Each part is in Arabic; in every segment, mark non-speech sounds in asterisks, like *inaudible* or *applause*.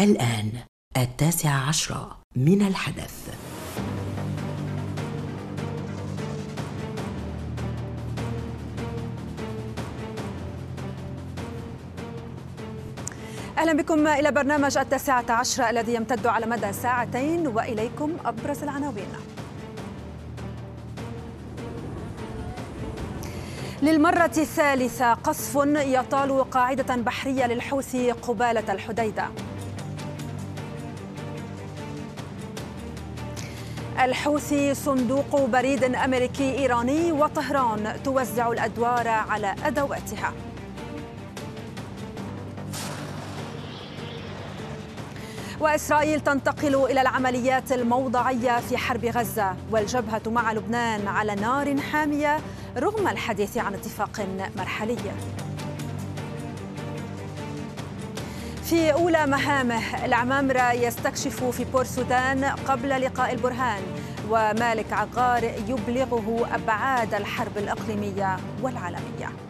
الآن التاسعة عشرة من الحدث. أهلا بكم إلى برنامج التاسعة عشرة الذي يمتد على مدى ساعتين وإليكم أبرز العناوين. للمرة الثالثة قصف يطال قاعدة بحرية للحوثي قبالة الحديدة. الحوثي صندوق بريد أمريكي إيراني وطهران توزع الأدوار على أدواتها. وإسرائيل تنتقل إلى العمليات الموضعية في حرب غزة والجبهة مع لبنان على نار حامية رغم الحديث عن اتفاق مرحلي. في أولى مهامه العمامرة يستكشف في بورسودان قبل لقاء البرهان ومالك عقار يبلغه أبعاد الحرب الإقليمية والعالمية.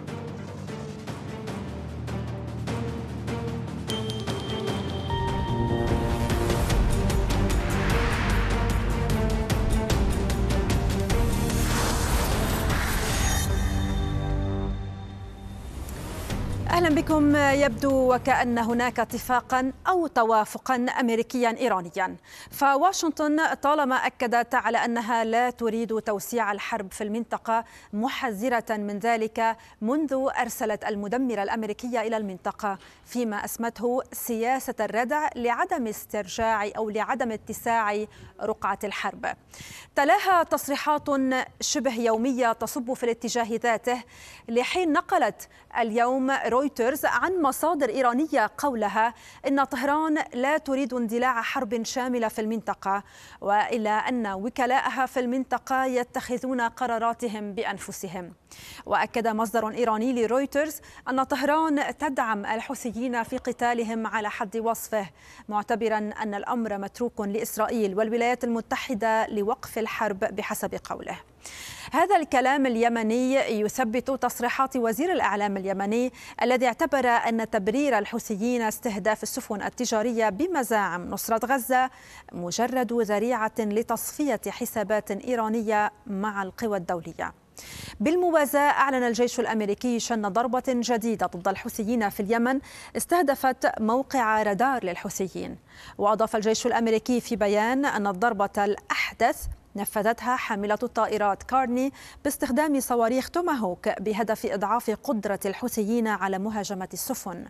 أهلا بكم. يبدو وكأن هناك اتفاقا أو توافقا امريكيا ايرانيا. فواشنطن طالما أكدت على أنها لا تريد توسيع الحرب في المنطقة محذرة من ذلك منذ أرسلت المدمرة الأمريكية إلى المنطقة فيما أسمته سياسة الردع لعدم استرجاع أو لعدم اتساع رقعة الحرب. تلاها تصريحات شبه يومية تصب في الاتجاه ذاته لحين نقلت اليوم رويترز عن مصادر إيرانية قولها إن طهران لا تريد اندلاع حرب شاملة في المنطقة وإلا أن وكلاءها في المنطقة يتخذون قراراتهم بأنفسهم. وأكد مصدر إيراني لرويترز أن طهران تدعم الحوثيين في قتالهم على حد وصفه معتبرا أن الأمر متروك لإسرائيل والولايات المتحدة لوقف الحرب بحسب قوله. هذا الكلام اليمني يثبت تصريحات وزير الإعلام اليمني الذي اعتبر أن تبرير الحوثيين استهداف السفن التجارية بمزاعم نصرة غزة مجرد ذريعة لتصفية حسابات إيرانية مع القوى الدولية. بالموازاة أعلن الجيش الأمريكي شن ضربة جديدة ضد الحوثيين في اليمن استهدفت موقع رادار للحوثيين وأضاف الجيش الأمريكي في بيان أن الضربة الأحدث نفذتها حاملة الطائرات كارني باستخدام صواريخ توماهوك بهدف إضعاف قدرة الحوثيين على مهاجمة السفن.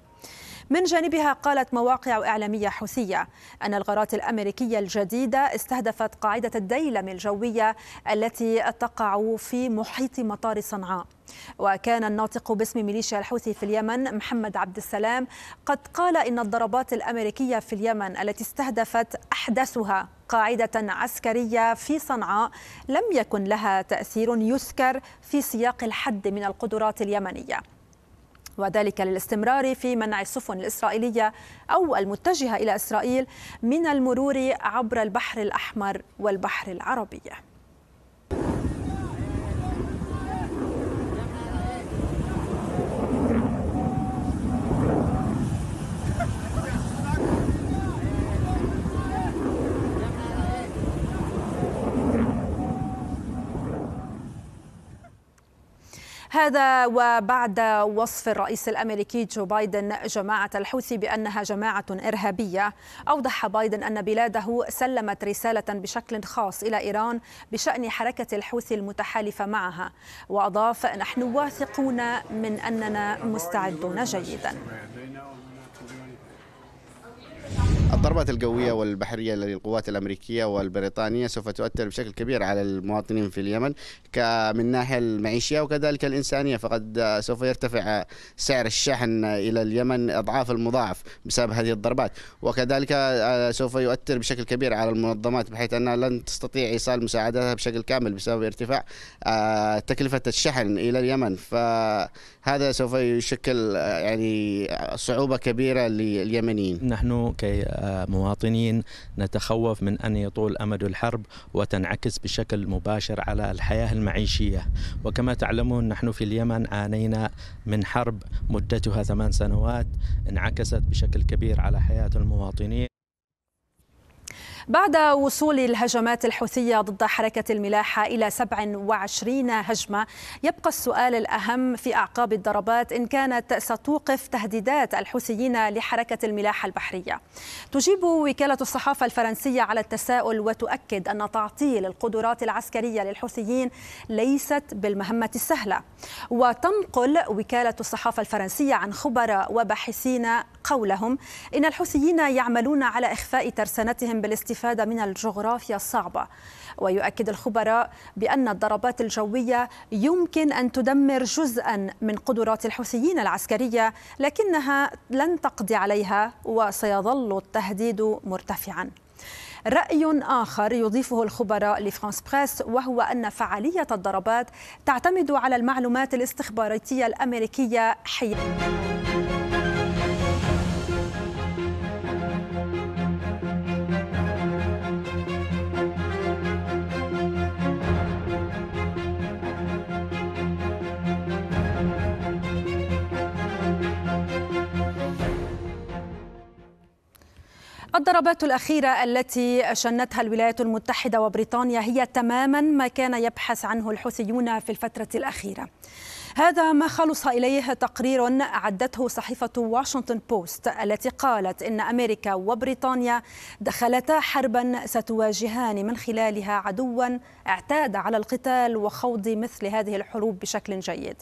من جانبها قالت مواقع إعلامية حوثية أن الغارات الأمريكية الجديدة استهدفت قاعدة الديلم الجوية التي تقع في محيط مطار صنعاء. وكان الناطق باسم ميليشيا الحوثي في اليمن محمد عبد السلام قد قال إن الضربات الأمريكية في اليمن التي استهدفت أحدثها قاعدة عسكرية في صنعاء لم يكن لها تأثير يذكر في سياق الحد من القدرات اليمنية. وذلك للاستمرار في منع السفن الإسرائيلية أو المتجهة إلى إسرائيل من المرور عبر البحر الأحمر والبحر العربي. هذا وبعد وصف الرئيس الأمريكي جو بايدن جماعة الحوثي بأنها جماعة إرهابية. أوضح بايدن أن بلاده سلمت رسالة بشكل خاص إلى إيران بشأن حركة الحوثي المتحالفة معها. وأضاف نحن واثقون من أننا مستعدون جيدا. الضربات القوية والبحرية للقوات الأمريكية والبريطانية سوف تؤثر بشكل كبير على المواطنين في اليمن من ناحية المعيشية وكذلك الإنسانية. فقد سوف يرتفع سعر الشحن إلى اليمن أضعاف المضاعف بسبب هذه الضربات. وكذلك سوف يؤثر بشكل كبير على المنظمات بحيث أنها لن تستطيع إيصال مساعداتها بشكل كامل بسبب ارتفاع تكلفة الشحن إلى اليمن. فهذا سوف يشكل يعني صعوبة كبيرة لليمنيين. نحن كي كمواطنين نتخوف من أن يطول أمد الحرب وتنعكس بشكل مباشر على الحياة المعيشية. وكما تعلمون نحن في اليمن عانينا من حرب مدتها ثمان سنوات انعكست بشكل كبير على حياة المواطنين. بعد وصول الهجمات الحوثية ضد حركة الملاحة إلى 27 هجمة يبقى السؤال الأهم في أعقاب الضربات إن كانت ستوقف تهديدات الحوثيين لحركة الملاحة البحرية. تجيب وكالة الصحافة الفرنسية على التساؤل وتؤكد أن تعطيل القدرات العسكرية للحوثيين ليست بالمهمة السهلة. وتنقل وكالة الصحافة الفرنسية عن خبراء وباحثين قولهم. إن الحوثيين يعملون على إخفاء ترسانتهم بالاستفادة من الجغرافيا الصعبة. ويؤكد الخبراء بأن الضربات الجوية يمكن أن تدمر جزءا من قدرات الحوثيين العسكرية لكنها لن تقضي عليها وسيظل التهديد مرتفعا. رأي آخر يضيفه الخبراء لفرانس بريس وهو أن فعالية الضربات تعتمد على المعلومات الاستخباراتية الأمريكية حيث الضربات الأخيرة التي شنتها الولايات المتحدة وبريطانيا هي تماما ما كان يبحث عنه الحوثيون في الفترة الأخيرة. هذا ما خلص إليه تقرير عدته صحيفة واشنطن بوست التي قالت إن أمريكا وبريطانيا دخلتا حربا ستواجهان من خلالها عدوا اعتاد على القتال وخوض مثل هذه الحروب بشكل جيد.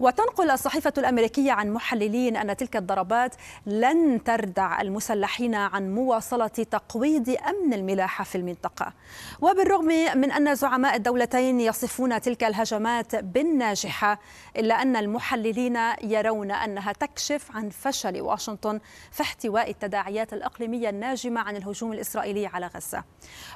وتنقل الصحيفة الأمريكية عن محللين أن تلك الضربات لن تردع المسلحين عن مواصلة تقويض أمن الملاحة في المنطقة. وبالرغم من أن زعماء الدولتين يصفون تلك الهجمات بالناجحة إلا أن المحللين يرون أنها تكشف عن فشل واشنطن في احتواء التداعيات الإقليمية الناجمة عن الهجوم الإسرائيلي على غزة.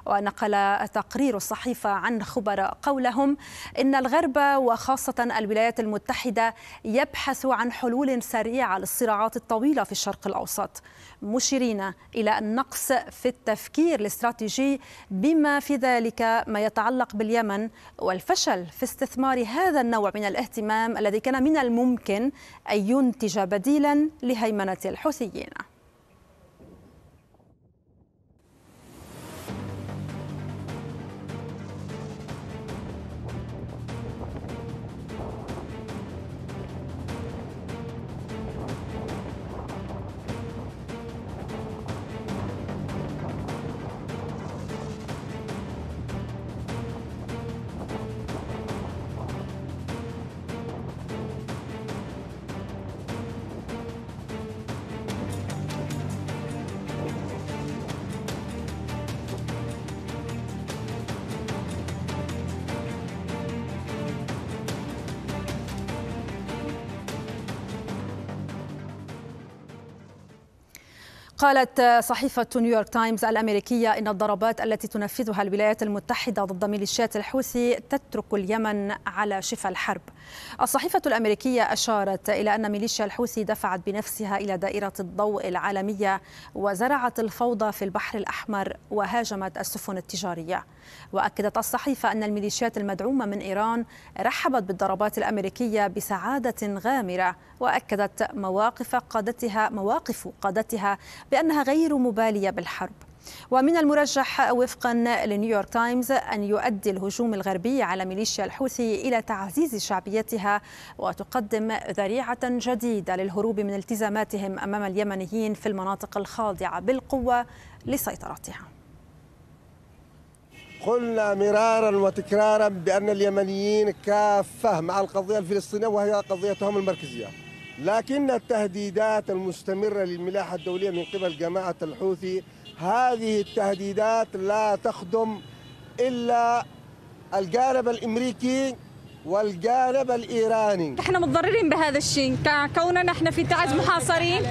ونقل تقرير الصحيفة عن خبراء قولهم إن الغرب وخاصة الولايات المتحدة يبحث عن حلول سريعة للصراعات الطويلة في الشرق الأوسط. مشيرين إلى النقص في التفكير الاستراتيجي بما في ذلك ما يتعلق باليمن والفشل في استثمار هذا النوع من الاهتمام الذي كان من الممكن أن ينتج بديلا لهيمنة الحوثيين. قالت صحيفة نيويورك تايمز الأمريكية إن الضربات التي تنفذها الولايات المتحدة ضد ميليشيات الحوثي تترك اليمن على شفا الحرب. الصحيفة الأمريكية أشارت إلى أن ميليشيا الحوثي دفعت بنفسها إلى دائرة الضوء العالمية وزرعت الفوضى في البحر الأحمر وهاجمت السفن التجارية. وأكدت الصحيفة أن الميليشيات المدعومة من إيران رحبت بالضربات الأمريكية بسعادة غامرة وأكدت مواقف قادتها مواقف قادتها بأنها غير مبالية بالحرب. ومن المرجح وفقا لنيويورك تايمز أن يؤدي الهجوم الغربي على ميليشيا الحوثي إلى تعزيز شعبيتها وتقدم ذريعة جديدة للهروب من التزاماتهم أمام اليمنيين في المناطق الخاضعة بالقوة لسيطرتها. قلنا مرارا وتكرارا بأن اليمنيين كافة مع القضية الفلسطينية وهي قضيتهم المركزية. لكن التهديدات المستمرة للملاحة الدولية من قبل جماعة الحوثي هذه التهديدات لا تخدم إلا الجانب الأمريكي والجانب الإيراني. إحنا متضررين بهذا الشيء كوننا إحنا في تعز محاصرين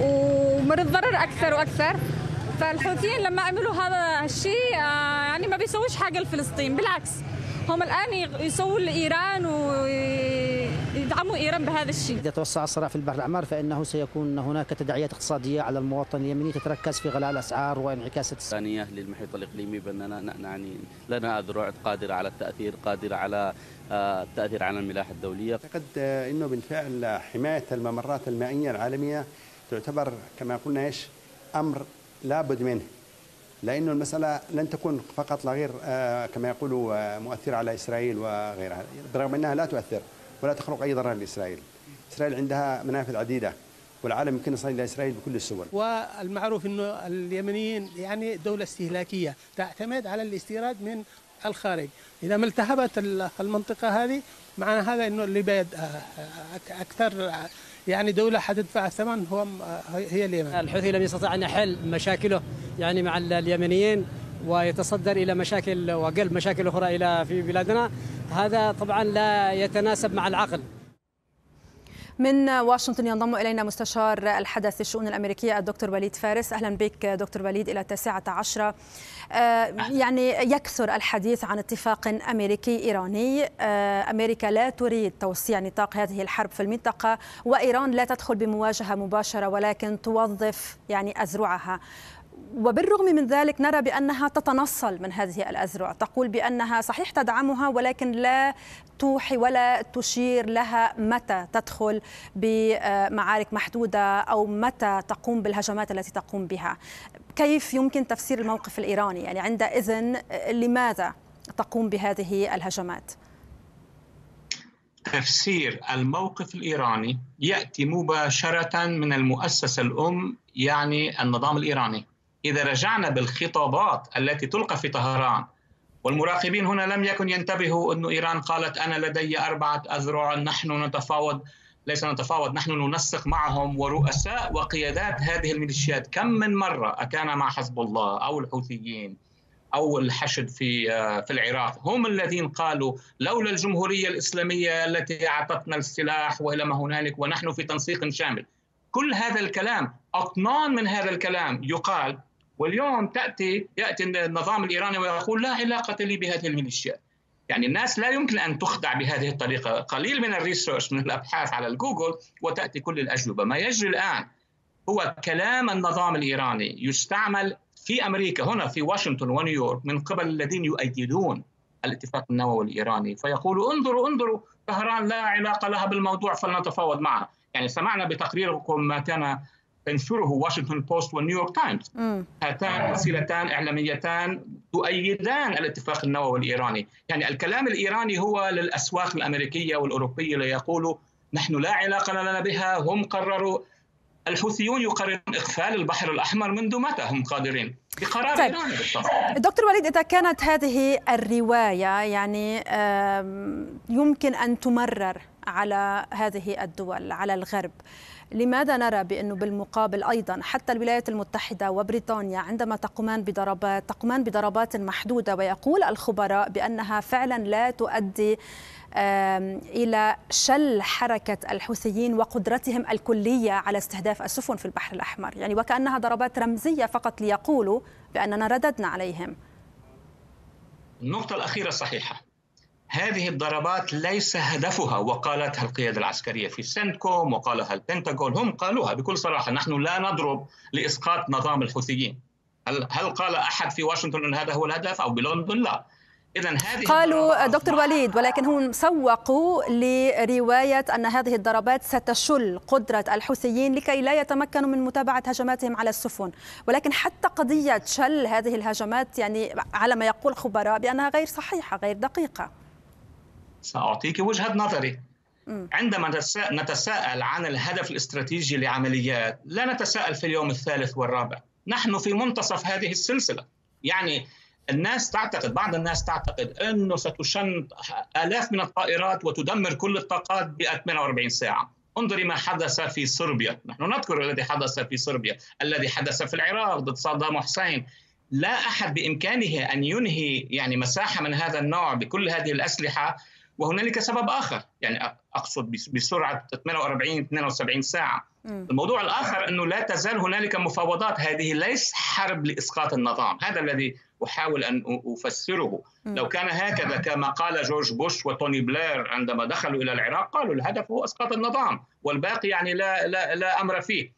ومنتضرر أكثر وأكثر. فالحوثيين لما عملوا هذا الشيء يعني ما بيسووش حاجة لفلسطين بالعكس. هم الآن يسووا لإيران و يدعموا إيران بهذا الشيء. إذا توسع الصراع في البحر الأحمر فإنه سيكون هناك تداعيات اقتصادية على المواطن اليمني تتركز في غلاء الأسعار وانعكاس ثانية للمحيط الإقليمي بأننا يعني لنا أذرع قادرة على التأثير قادرة على آه، التأثير على الملاحة الدولية. أعتقد آه، أنه بالفعل حماية الممرات المائية العالمية تعتبر كما قلنا إيش؟ أمر لابد منه لأنه المسألة لن تكون فقط لا غير آه، كما يقولوا مؤثرة على إسرائيل وغيرها برغم أنها لا تؤثر ولا تخلق أي ضرر لإسرائيل. إسرائيل عندها منافذ عديدة والعالم يمكن يصل إلى إسرائيل بكل السبل. والمعروف أنه اليمنيين يعني دولة استهلاكية تعتمد على الاستيراد من الخارج. إذا ما التهبت المنطقة هذه معنى هذا أنه اللي بيد أكثر يعني دولة حتدفع الثمن هو هي اليمن. الحوثي لم يستطع أن يحل مشاكله يعني مع اليمنيين ويتصدر إلى مشاكل وقلب مشاكل أخرى إلى في بلادنا. هذا طبعا لا يتناسب مع العقل. من واشنطن ينضم إلينا مستشار الحدث الشؤون الأمريكية الدكتور وليد فارس. أهلا بك دكتور وليد إلى التاسعة عشرة. آه، يعني يكثر الحديث عن اتفاق أمريكي إيراني. آه، أمريكا لا تريد توسيع نطاق هذه الحرب في المنطقة وإيران لا تدخل بمواجهة مباشرة ولكن توظف يعني أذرعها وبالرغم من ذلك نرى بأنها تتنصل من هذه الأزرع، تقول بأنها صحيح تدعمها ولكن لا توحي ولا تشير لها متى تدخل بمعارك محدودة أو متى تقوم بالهجمات التي تقوم بها. كيف يمكن تفسير الموقف الإيراني؟ يعني عندئذ لماذا تقوم بهذه الهجمات؟ تفسير الموقف الإيراني يأتي مباشرة من المؤسسة الأم يعني النظام الإيراني إذا رجعنا بالخطابات التي تلقى في طهران والمراقبين هنا لم يكن ينتبهوا أن إيران قالت أنا لدي أربعة أذرع نحن نتفاوض ليس نتفاوض نحن ننسق معهم ورؤساء وقيادات هذه الميليشيات. كم من مرة أكان مع حزب الله أو الحوثيين أو الحشد في في العراق؟ هم الذين قالوا لولا الجمهورية الإسلامية التي أعطتنا السلاح وإلى ما هنالك ونحن في تنسيق شامل. كل هذا الكلام أطنان من هذا الكلام يقال واليوم تأتي يأتي النظام الإيراني ويقول لا علاقة لي بهذه الميليشيات. يعني الناس لا يمكن أن تخدع بهذه الطريقة. قليل من ال research من الأبحاث على الجوجل وتأتي كل الأجوبة. ما يجري الآن هو كلام النظام الإيراني يستعمل في أمريكا هنا في واشنطن ونيويورك من قبل الذين يؤيدون الاتفاق النووي الإيراني فيقولوا انظروا انظروا طهران لا علاقة لها بالموضوع فلنتفاوض معها يعني سمعنا بتقريركم ما كان تنشره واشنطن بوست والنيويورك تايمز هاتان وسيلتان إعلاميتان تؤيدان الاتفاق النووي الإيراني. يعني الكلام الإيراني هو للأسواق الأمريكية والأوروبية ليقولوا نحن لا علاقة لنا بها هم قرروا. الحوثيون يقررون إقفال البحر الأحمر منذ متى هم قادرين؟ بقرار طيب. دكتور وليد إذا كانت هذه الرواية يعني يمكن أن تمرر على هذه الدول على الغرب لماذا نرى بأنه بالمقابل أيضا حتى الولايات المتحدة وبريطانيا عندما تقومان بضربات تقومان بضربات محدودة ويقول الخبراء بأنها فعلا لا تؤدي إلى شل حركة الحوثيين وقدرتهم الكلية على استهداف السفن في البحر الأحمر. يعني وكأنها ضربات رمزية فقط ليقولوا بأننا رددنا عليهم. النقطة الأخيرة صحيحة. هذه الضربات ليس هدفها. وقالتها القيادة العسكرية في سنتكوم وقالها البنتاغون هم قالوها بكل صراحة. نحن لا نضرب لإسقاط نظام الحوثيين. هل, هل قال أحد في واشنطن أن هذا هو الهدف أو بلندن؟ لا. إذا هذه قالوا دكتور وليد ولكن هم سوقوا لرواية أن هذه الضربات ستشل قدرة الحوثيين لكي لا يتمكنوا من متابعة هجماتهم على السفن. ولكن حتى قضية شل هذه الهجمات يعني على ما يقول خبراء بأنها غير صحيحة غير دقيقة. سأعطيك وجهة نظري. عندما نتساءل عن الهدف الاستراتيجي لعمليات لا نتساءل في اليوم الثالث والرابع. نحن في منتصف هذه السلسلة. يعني الناس تعتقد بعض الناس تعتقد أنه ستشن آلاف من الطائرات وتدمر كل الطاقات ب 48 ساعة. انظري ما حدث في صربيا. نحن نذكر الذي حدث في صربيا الذي حدث في العراق ضد صدام حسين. لا أحد بإمكانه أن ينهي يعني مساحة من هذا النوع بكل هذه الأسلحة وهنالك سبب آخر. يعني أقصد بسرعة 48 72 ساعة. م. الموضوع الآخر أنه لا تزال هنالك مفاوضات. هذه ليس حرب لإسقاط النظام. هذا الذي أحاول أن أفسره. لو كان هكذا كما قال جورج بوش وتوني بلير عندما دخلوا إلى العراق قالوا الهدف هو إسقاط النظام والباقي يعني لا لا لا أمر فيه.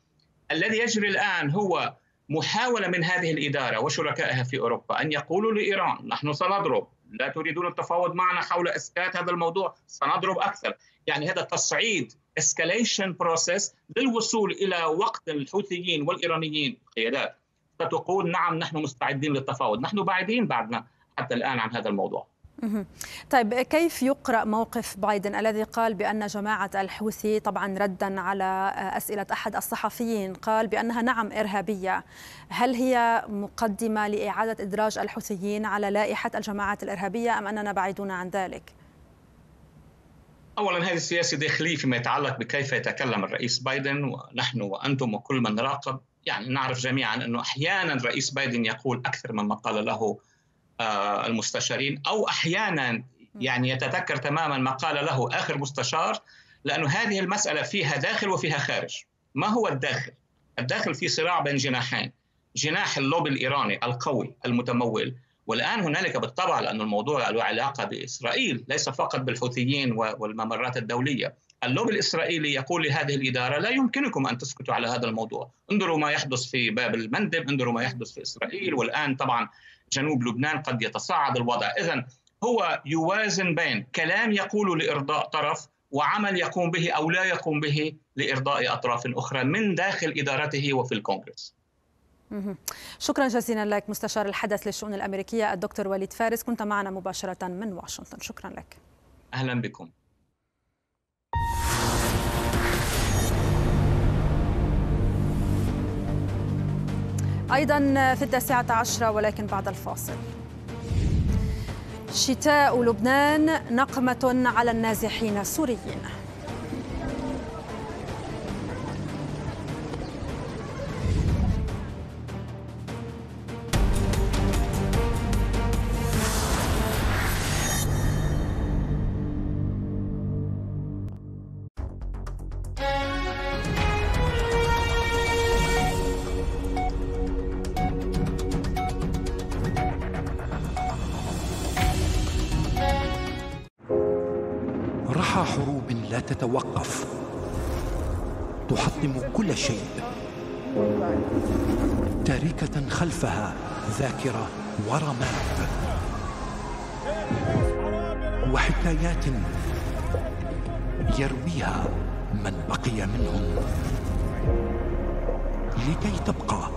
الذي يجري الآن هو محاولة من هذه الإدارة وشركائها في أوروبا أن يقولوا لإيران نحن سنضرب. لا تريدون التفاوض معنا حول إسكات هذا الموضوع سنضرب أكثر. يعني هذا تصعيد escalation process للوصول إلى وقت الحوثيين والإيرانيين. قيادات ستقول نعم نحن مستعدين للتفاوض. نحن بعيدين بعدنا حتى الآن عن هذا الموضوع. طيب كيف يقرأ موقف بايدن الذي قال بأن جماعة الحوثي طبعا ردا على أسئلة أحد الصحفيين؟ قال بأنها نعم إرهابية. هل هي مقدمة لإعادة إدراج الحوثيين على لائحة الجماعات الإرهابية أم أننا بعيدون عن ذلك؟ اولا هذه السياسة داخلية فيما يتعلق بكيف يتكلم الرئيس بايدن ونحن وأنتم وكل من راقب يعني نعرف جميعا أنه أحيانا الرئيس بايدن يقول أكثر مما قال له المستشارين أو أحيانا يعني يتذكر تماما ما قال له آخر مستشار لأنه هذه المسألة فيها داخل وفيها خارج. ما هو الداخل؟ الداخل في صراع بين جناحين. جناح اللوبي الإيراني القوي المتمول. والآن هنالك بالطبع لأن الموضوع له علاقة بإسرائيل ليس فقط بالحوثيين والممرات الدولية. اللوبي الإسرائيلي يقول لهذه الإدارة لا يمكنكم أن تسكتوا على هذا الموضوع. انظروا ما يحدث في باب المندب انظروا ما يحدث في إسرائيل. والآن طبعا جنوب لبنان قد يتصاعد الوضع. اذا هو يوازن بين كلام يقول لإرضاء طرف وعمل يقوم به أو لا يقوم به لإرضاء أطراف أخرى من داخل إدارته وفي الكونغرس. شكرا جزيلا لك مستشار الحدث للشؤون الأمريكية الدكتور وليد فارس. كنت معنا مباشرة من واشنطن. شكرا لك. أهلا بكم. أيضا في التاسعة عشرة ولكن بعد الفاصل. شتاء لبنان نقمة على النازحين السوريين. تتوقف. تحطم كل شيء. تاركة خلفها ذاكرة ورماد. وحكايات يرويها من بقي منهم. لكي تبقى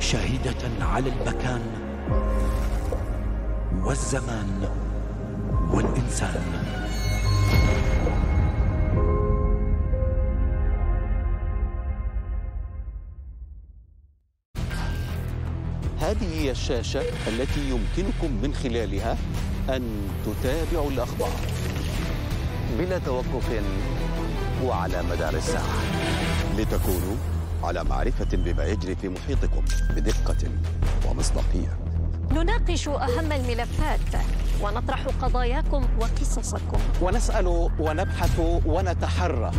شاهدة على المكان والزمان والإنسان. الشاشة التي يمكنكم من خلالها أن تتابعوا الأخبار بلا توقف وعلى مدار الساعة. لتكونوا على معرفة بما يجري في محيطكم بدقة ومصداقية. نناقش أهم الملفات ونطرح قضاياكم وقصصكم. ونسأل ونبحث ونتحرى.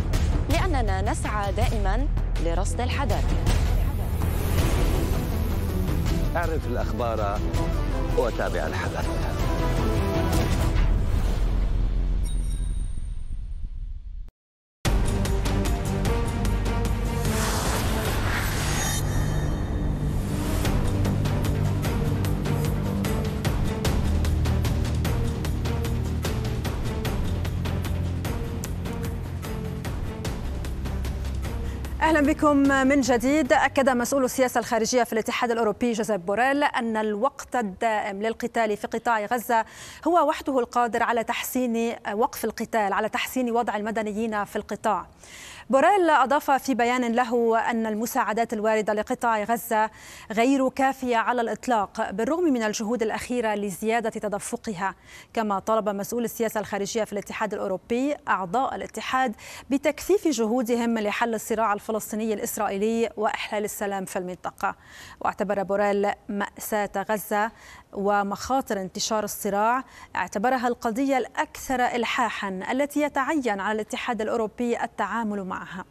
لأننا نسعى دائما لرصد الحدث أعرف الأخبار وتابع الحدث. أهلا بكم من جديد. أكد مسؤول السياسة الخارجية في الاتحاد الأوروبي جوزيف بوريل أن الوقت الدائم للقتال في قطاع غزة هو وحده القادر على تحسين وقف القتال على تحسين وضع المدنيين في القطاع. بوريل أضاف في بيان له أن المساعدات الواردة لقطاع غزة غير كافية على الإطلاق بالرغم من الجهود الأخيرة لزيادة تدفقها. كما طلب مسؤول السياسة الخارجية في الاتحاد الأوروبي أعضاء الاتحاد بتكثيف جهودهم لحل الصراع الفلسطيني الإسرائيلي وإحلال السلام في المنطقة. واعتبر بوريل مأساة غزة ومخاطر انتشار الصراع اعتبرها القضية الأكثر إلحاحا التي يتعين على الاتحاد الأوروبي التعامل معها.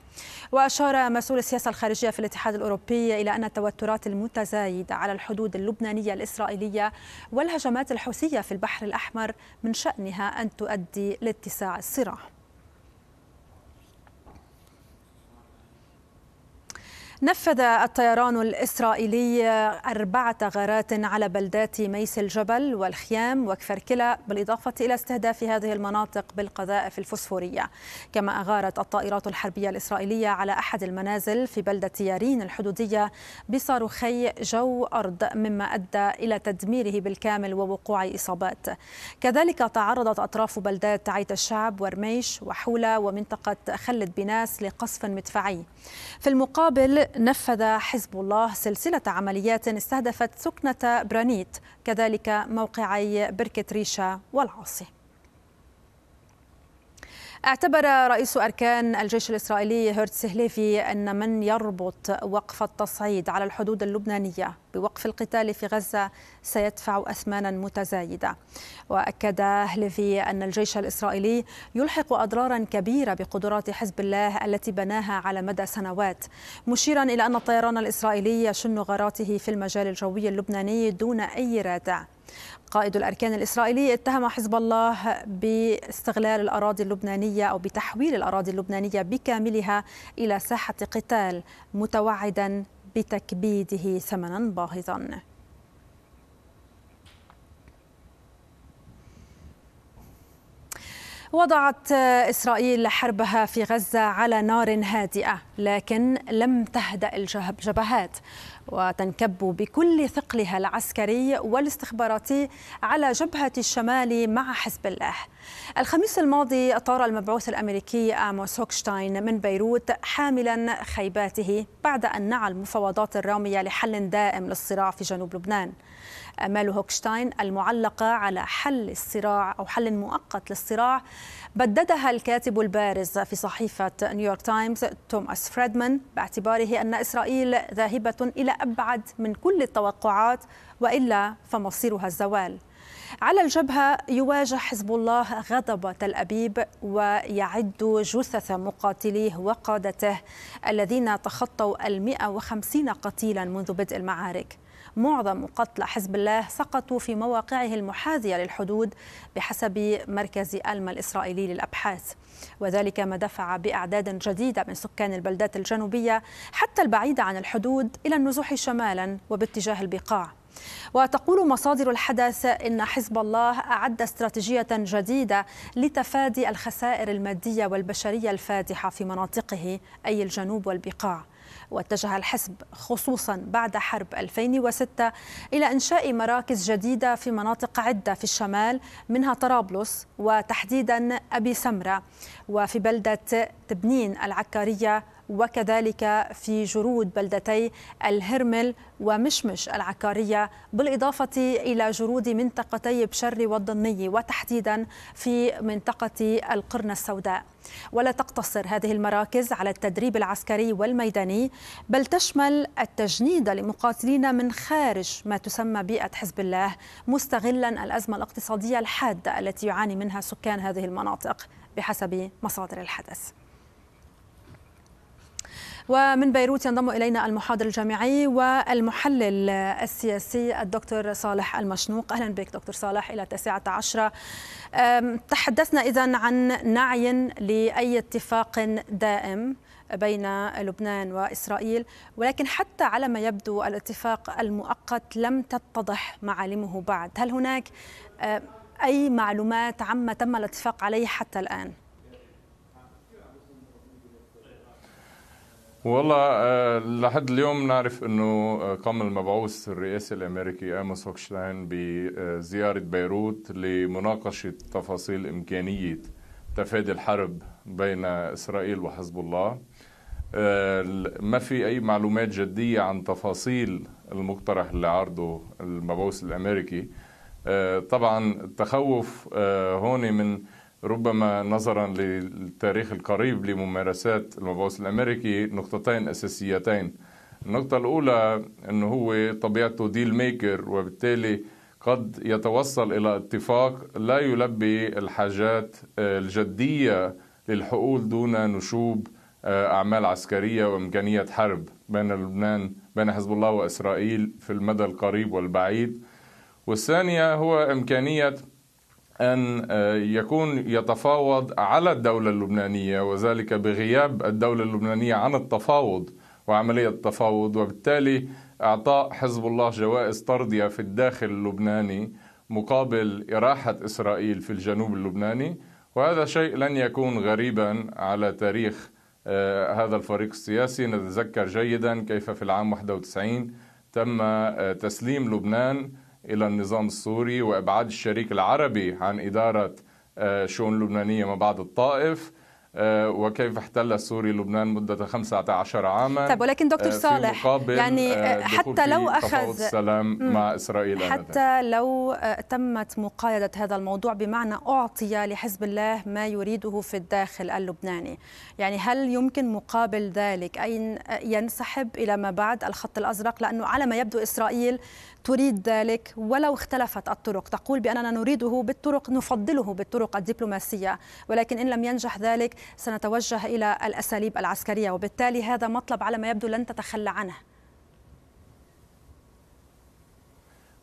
وأشار مسؤول السياسة الخارجية في الاتحاد الأوروبي إلى أن التوترات المتزايدة على الحدود اللبنانية الإسرائيلية والهجمات الحوثية في البحر الأحمر من شأنها أن تؤدي لاتساع الصراع. نفذ الطيران الإسرائيلي أربعة غارات على بلدات ميس الجبل والخيام وكفركلة بالإضافة إلى استهداف هذه المناطق بالقذائف الفسفورية. كما أغارت الطائرات الحربية الإسرائيلية على أحد المنازل في بلدة يارين الحدودية بصاروخي جو أرض مما أدى إلى تدميره بالكامل ووقوع إصابات. كذلك تعرضت أطراف بلدات عيتا الشعب ورميش وحولا ومنطقة خلة بناس لقصف مدفعي. في المقابل نفذ حزب الله سلسلة عمليات استهدفت ثكنة برانيت كذلك موقعي بركة ريشة والعاصي. اعتبر رئيس أركان الجيش الإسرائيلي هيرتس هليفي أن من يربط وقف التصعيد على الحدود اللبنانية بوقف القتال في غزة سيدفع أثمانا متزايدة. وأكد هليفي أن الجيش الإسرائيلي يلحق أضرارا كبيرة بقدرات حزب الله التي بناها على مدى سنوات مشيرا إلى أن الطيران الإسرائيلي يشن غاراته في المجال الجوي اللبناني دون أي رادع. قائد الأركان الإسرائيلي اتهم حزب الله باستغلال الأراضي اللبنانية أو بتحويل الأراضي اللبنانية بكاملها إلى ساحة قتال متوعدا بتكبيده ثمنا باهظا. وضعت إسرائيل حربها في غزة على نار هادئة لكن لم تهدأ الجبهات. وتنكب بكل ثقلها العسكري والاستخباراتي على جبهة الشمال مع حزب الله. الخميس الماضي طار المبعوث الأمريكي آموس هوكشتاين من بيروت حاملا خيباته بعد أن نعى المفاوضات الرامية لحل دائم للصراع في جنوب لبنان. آمال هوكشتاين المعلقة على حل الصراع أو حل مؤقت للصراع بددها الكاتب البارز في صحيفة نيويورك تايمز توماس فريدمان باعتباره أن إسرائيل ذاهبة إلى أبعد من كل التوقعات وإلا فمصيرها الزوال. على الجبهة يواجه حزب الله غضب تل أبيب ويعد جثث مقاتليه وقادته الذين تخطوا المئة وخمسين قتيلا منذ بدء المعارك. معظم قتلى حزب الله سقطوا في مواقعه المحاذية للحدود بحسب مركز ألما الإسرائيلي للأبحاث. وذلك ما دفع بأعداد جديدة من سكان البلدات الجنوبية حتى البعيدة عن الحدود إلى النزوح شمالا وباتجاه البقاع. وتقول مصادر الحدث إن حزب الله أعد استراتيجية جديدة لتفادي الخسائر المادية والبشرية الفادحة في مناطقه أي الجنوب والبقاع. واتجه الحزب خصوصا بعد حرب 2006 إلى إنشاء مراكز جديدة في مناطق عدة في الشمال منها طرابلس وتحديدا أبي سمرة وفي بلدة تبنين العكارية وكذلك في جرود بلدتي الهرمل ومشمش العكارية بالإضافة إلى جرود منطقتي بشري والضنية وتحديدا في منطقة القرن السوداء. ولا تقتصر هذه المراكز على التدريب العسكري والميداني بل تشمل التجنيد لمقاتلين من خارج ما تسمى بيئة حزب الله مستغلا الأزمة الاقتصادية الحادة التي يعاني منها سكان هذه المناطق بحسب مصادر الحدث. ومن بيروت ينضم إلينا المحاضر الجامعي والمحلل السياسي الدكتور صالح المشنوق. أهلا بك دكتور صالح إلى تسعة عشرة. تحدثنا إذا عن نعي لأي اتفاق دائم بين لبنان وإسرائيل ولكن حتى على ما يبدو الاتفاق المؤقت لم تتضح معالمه بعد. هل هناك أي معلومات عما تم الاتفاق عليه حتى الآن؟ والله لحد اليوم نعرف إنه قام المبعوث الرئاسي الأمريكي آموس هوكشتاين بزيارة بيروت لمناقشة تفاصيل إمكانية تفادي الحرب بين إسرائيل وحزب الله. ما في أي معلومات جدية عن تفاصيل المقترح اللي عرضه المبعوث الأمريكي. طبعا التخوف هون من ربما نظرا للتاريخ القريب لممارسات المبعوث الأمريكي نقطتين أساسيتين. النقطة الأولى أنه هو طبيعته ديل ميكر وبالتالي قد يتوصل إلى اتفاق لا يلبي الحاجات الجدية للحقول دون نشوب أعمال عسكرية وإمكانية حرب بين لبنان بين حزب الله وإسرائيل في المدى القريب والبعيد والثانية هو إمكانية أن يكون يتفاوض على الدولة اللبنانية وذلك بغياب الدولة اللبنانية عن التفاوض وعملية التفاوض. وبالتالي إعطاء حزب الله جوائز طردية في الداخل اللبناني مقابل إراحة إسرائيل في الجنوب اللبناني. وهذا شيء لن يكون غريبا على تاريخ هذا الفريق السياسي. نتذكر جيدا كيف في العام 91 تم تسليم لبنان إلى النظام السوري وإبعاد الشريك العربي عن إدارة شؤون لبنانية ما بعد الطائف. وكيف احتل السوري لبنان مدة 15 عاما؟ طيب ولكن دكتور صالح يعني حتى لو أخذ السلام مع إسرائيل حتى. لو تمت مقايدة هذا الموضوع بمعنى أعطي لحزب الله ما يريده في الداخل اللبناني. يعني هل يمكن مقابل ذلك أن ينسحب إلى ما بعد الخط الأزرق؟ لأنه على ما يبدو إسرائيل تريد ذلك ولو اختلفت الطرق. تقول بأننا نريده بالطرق نفضله بالطرق الدبلوماسية ولكن إن لم ينجح ذلك سنتوجه إلى الأساليب العسكرية وبالتالي هذا مطلب على ما يبدو لن تتخلى عنه.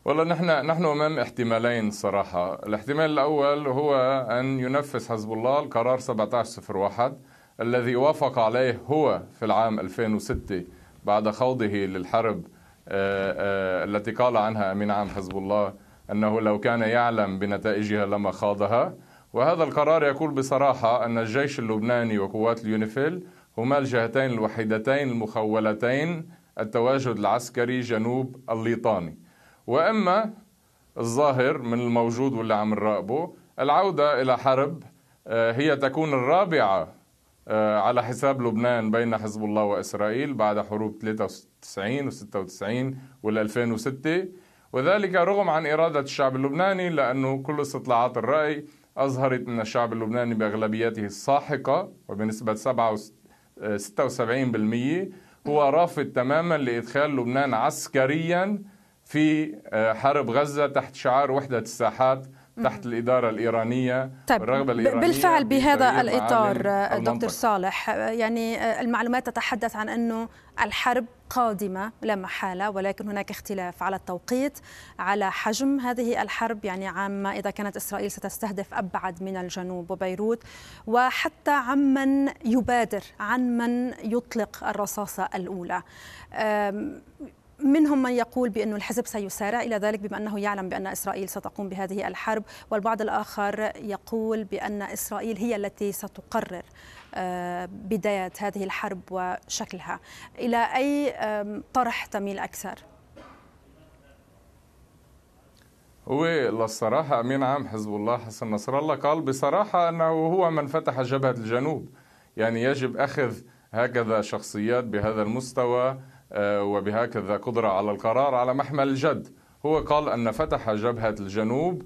والله نحن نحن أمام احتمالين صراحة، الاحتمال الأول هو أن ينفذ حزب الله القرار 1701 الذي وافق عليه هو في العام 2006 بعد خوضه للحرب التي قال عنها أمين عام حزب الله أنه لو كان يعلم بنتائجها لما خاضها. وهذا القرار يقول بصراحة أن الجيش اللبناني وقوات اليونيفيل هما الجهتين الوحيدتين المخولتين التواجد العسكري جنوب الليطاني. وأما الظاهر من الموجود واللي عم نراقبه العودة إلى حرب هي تكون الرابعة على حساب لبنان بين حزب الله وإسرائيل بعد حروب 93 و96 وال 2006 وذلك رغم عن إرادة الشعب اللبناني لأنه كل استطلاعات الرأي أظهرت أن الشعب اللبناني بأغلبيته الساحقة وبنسبة 76% هو رافض تماما لإدخال لبنان عسكريا في حرب غزة تحت شعار وحدة الساحات تحت الإدارة الإيرانية طيب الرغبة الإيرانية بالفعل بهذا الإطار دكتور صالح يعني المعلومات تتحدث عن أنه الحرب قادمة لا محالة ولكن هناك اختلاف على التوقيت على حجم هذه الحرب. يعني عامة إذا كانت إسرائيل ستستهدف أبعد من الجنوب وبيروت وحتى عمن يبادر عن من يطلق الرصاصة الأولى. منهم من يقول بأن الحزب سيسارع إلى ذلك بما أنه يعلم بأن إسرائيل ستقوم بهذه الحرب والبعض الآخر يقول بأن إسرائيل هي التي ستقرر بداية هذه الحرب وشكلها إلى أي طرح تميل أكثر؟ هو للصراحة أمين عام حزب الله حسن نصر الله قال بصراحة أنه هو من فتح جبهة الجنوب يعني يجب أخذ هكذا شخصيات بهذا المستوى وبهكذا قدرة على القرار على محمل الجد. هو قال أن فتح جبهة الجنوب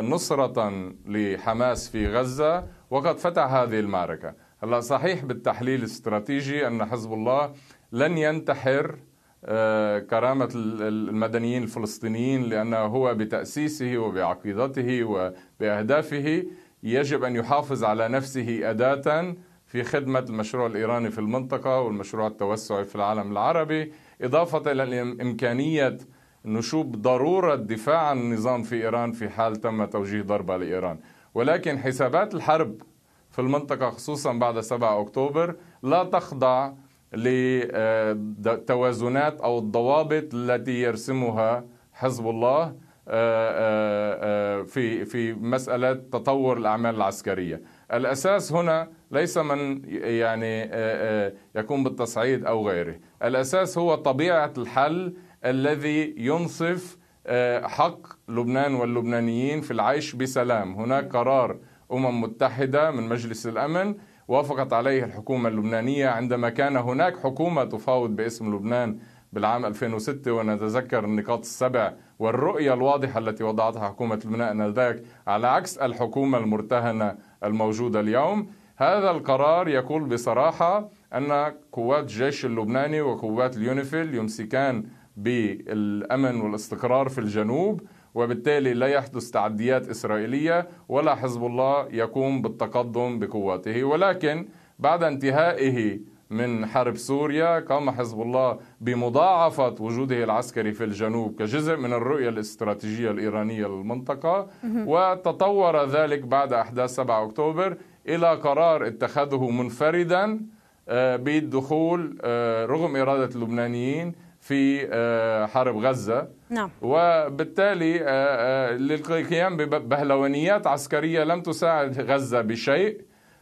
نصرة لحماس في غزة وقد فتح هذه المعركة. هلا صحيح بالتحليل الاستراتيجي أن حزب الله لن ينتحر كرامة المدنيين الفلسطينيين لأنه هو بتأسيسه وبعقيدته وبأهدافه يجب أن يحافظ على نفسه أداة في خدمة المشروع الإيراني في المنطقة والمشروع التوسعي في العالم العربي إضافة إلى إمكانية نشوب ضرورة دفاع عن النظام في إيران في حال تم توجيه ضربة لإيران. ولكن حسابات الحرب في المنطقة خصوصا بعد 7 أكتوبر لا تخضع لتوازنات أو الضوابط التي يرسمها حزب الله في في مسألة تطور الأعمال العسكرية. الأساس هنا ليس من يعني يكون بالتصعيد أو غيره. الأساس هو طبيعة الحل الذي ينصف حق لبنان واللبنانيين في العيش بسلام. هناك قرار أمم متحدة من مجلس الأمن وافقت عليه الحكومة اللبنانية. عندما كان هناك حكومة تفاوض باسم لبنان بالعام 2006 ونتذكر النقاط السبع والرؤية الواضحة التي وضعتها حكومة لبنان آنذاك على عكس الحكومة المرتهنة الموجودة اليوم. هذا القرار يقول بصراحة أن قوات الجيش اللبناني وقوات اليونيفيل يمسكان بالأمن والاستقرار في الجنوب وبالتالي لا يحدث تعديات إسرائيلية ولا حزب الله يقوم بالتقدم بقواته ولكن بعد انتهائه من حرب سوريا قام حزب الله بمضاعفة وجوده العسكري في الجنوب كجزء من الرؤية الاستراتيجية الإيرانية للمنطقة وتطور ذلك بعد أحداث 7 أكتوبر إلى قرار اتخذه منفردا آه، بالدخول آه، رغم إرادة اللبنانيين في آه، حرب غزة. نعم. وبالتالي للقيام ببهلوانيات عسكرية لم تساعد غزة بشيء.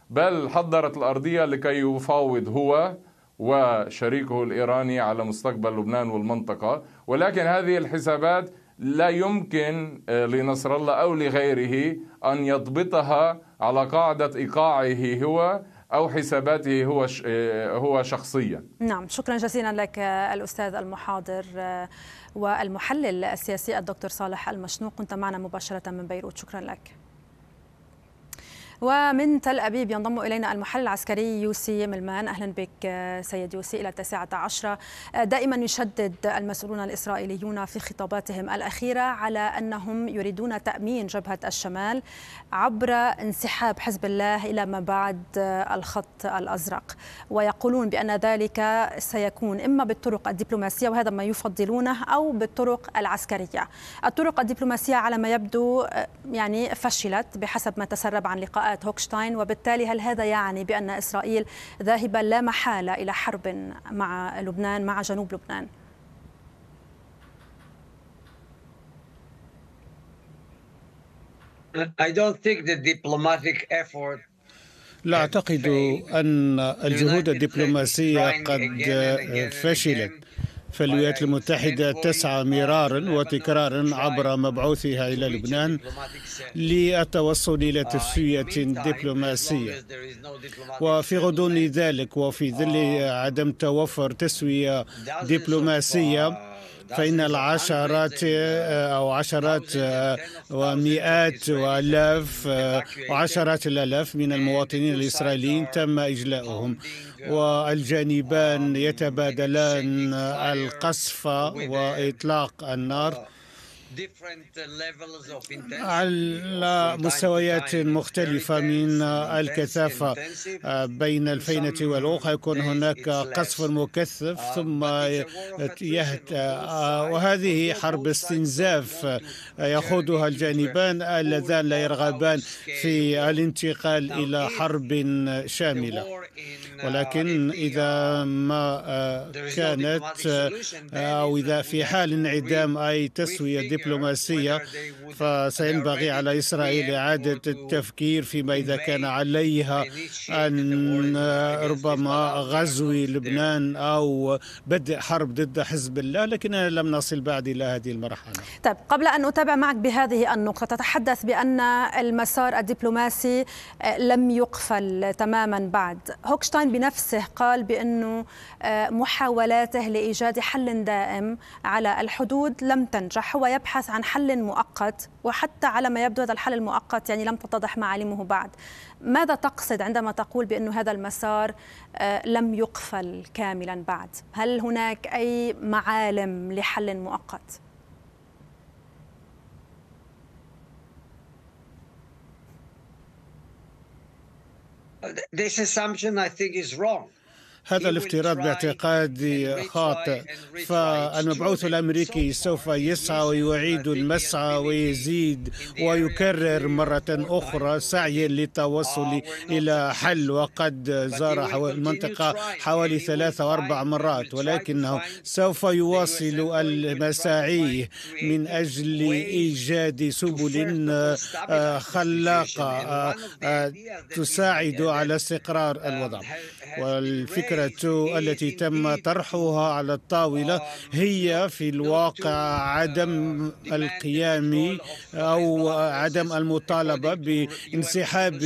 بل حضرت الأرضية لكي يفاوض هو وشريكه الإيراني على مستقبل لبنان والمنطقة. ولكن هذه الحسابات لا يمكن لنصر الله أو لغيره أن يضبطها على قاعدة إيقاعه هو أو حساباته هو هو شخصيا. نعم شكرا جزيلا لك الأستاذ المحاضر والمحلل السياسي الدكتور صالح المشنوق. كنت معنا مباشرة من بيروت. شكرا لك. ومن تل أبيب ينضم إلينا المحلل العسكري يوسي ملمان. أهلا بك سيد يوسي إلى التاسعة عشرة. دائما يشدد المسؤولون الإسرائيليون في خطاباتهم الأخيرة على أنهم يريدون تأمين جبهة الشمال عبر انسحاب حزب الله إلى ما بعد الخط الأزرق. ويقولون بأن ذلك سيكون إما بالطرق الدبلوماسية وهذا ما يفضلونه أو بالطرق العسكرية. الطرق الدبلوماسية على ما يبدو يعني فشلت بحسب ما تسرب عن لقاء لقاءات هوكشتاين وبالتالي هل هذا يعني بأن إسرائيل ذاهبة لا محالة إلى حرب مع لبنان مع جنوب لبنان؟ I don't think the diplomatic effort لا أعتقد أن الجهود الدبلوماسية قد فشلت فالولايات المتحدة تسعى مرارا وتكرارا عبر مبعوثها إلى لبنان للتوصل إلى تسوية دبلوماسية. وفي غضون ذلك وفي ظل عدم توفر تسوية دبلوماسية فإن العشرات أو عشرات ومئات وآلاف وعشرات الآلاف من المواطنين الإسرائيليين تم إجلاؤهم. والجانبان يتبادلان القصف وإطلاق النار. على مستويات مختلفة من الكثافة. بين الفينة والأخرى يكون هناك قصف مكثف ثم يهت وهذه حرب استنزاف. يخوضها الجانبان اللذان لا يرغبان في الانتقال إلى حرب شاملة. ولكن إذا ما كانت أو إذا في حال انعدام أي تسوية دبلوماسية فسينبغي على إسرائيل إعادة التفكير فيما إذا كان عليها أن ربما غزو لبنان أو بدء حرب ضد حزب الله لكننا لم نصل بعد إلى هذه المرحلة. طيب قبل أن أتابع معك بهذه النقطة تتحدث بأن المسار الدبلوماسي لم يقفل تماما بعد. هوكشتاين بنفسه قال بأنه محاولاته لإيجاد حل دائم على الحدود لم تنجح هو يبحث عن حل مؤقت وحتى على ما يبدو هذا الحل المؤقت يعني لم تتضح معالمه بعد ماذا تقصد عندما تقول بأن هذا المسار لم يقفل كاملا بعد هل هناك أي معالم لحل مؤقت؟ This assumption I think is wrong. هذا الافتراض باعتقادي خاطئ فالمبعوث الأمريكي سوف يسعى ويعيد المسعى ويزيد ويكرر مرة أخرى سعيا للتوصل إلى حل وقد زار المنطقة حوالي ثلاث أو أربع مرات ولكنه سوف يواصل المساعي من أجل إيجاد سبل آه، خلاقه آه، آه، تساعد على استقرار الوضع. والفكرة التي تم طرحها على الطاولة هي في الواقع عدم القيام أو عدم المطالبة بانسحاب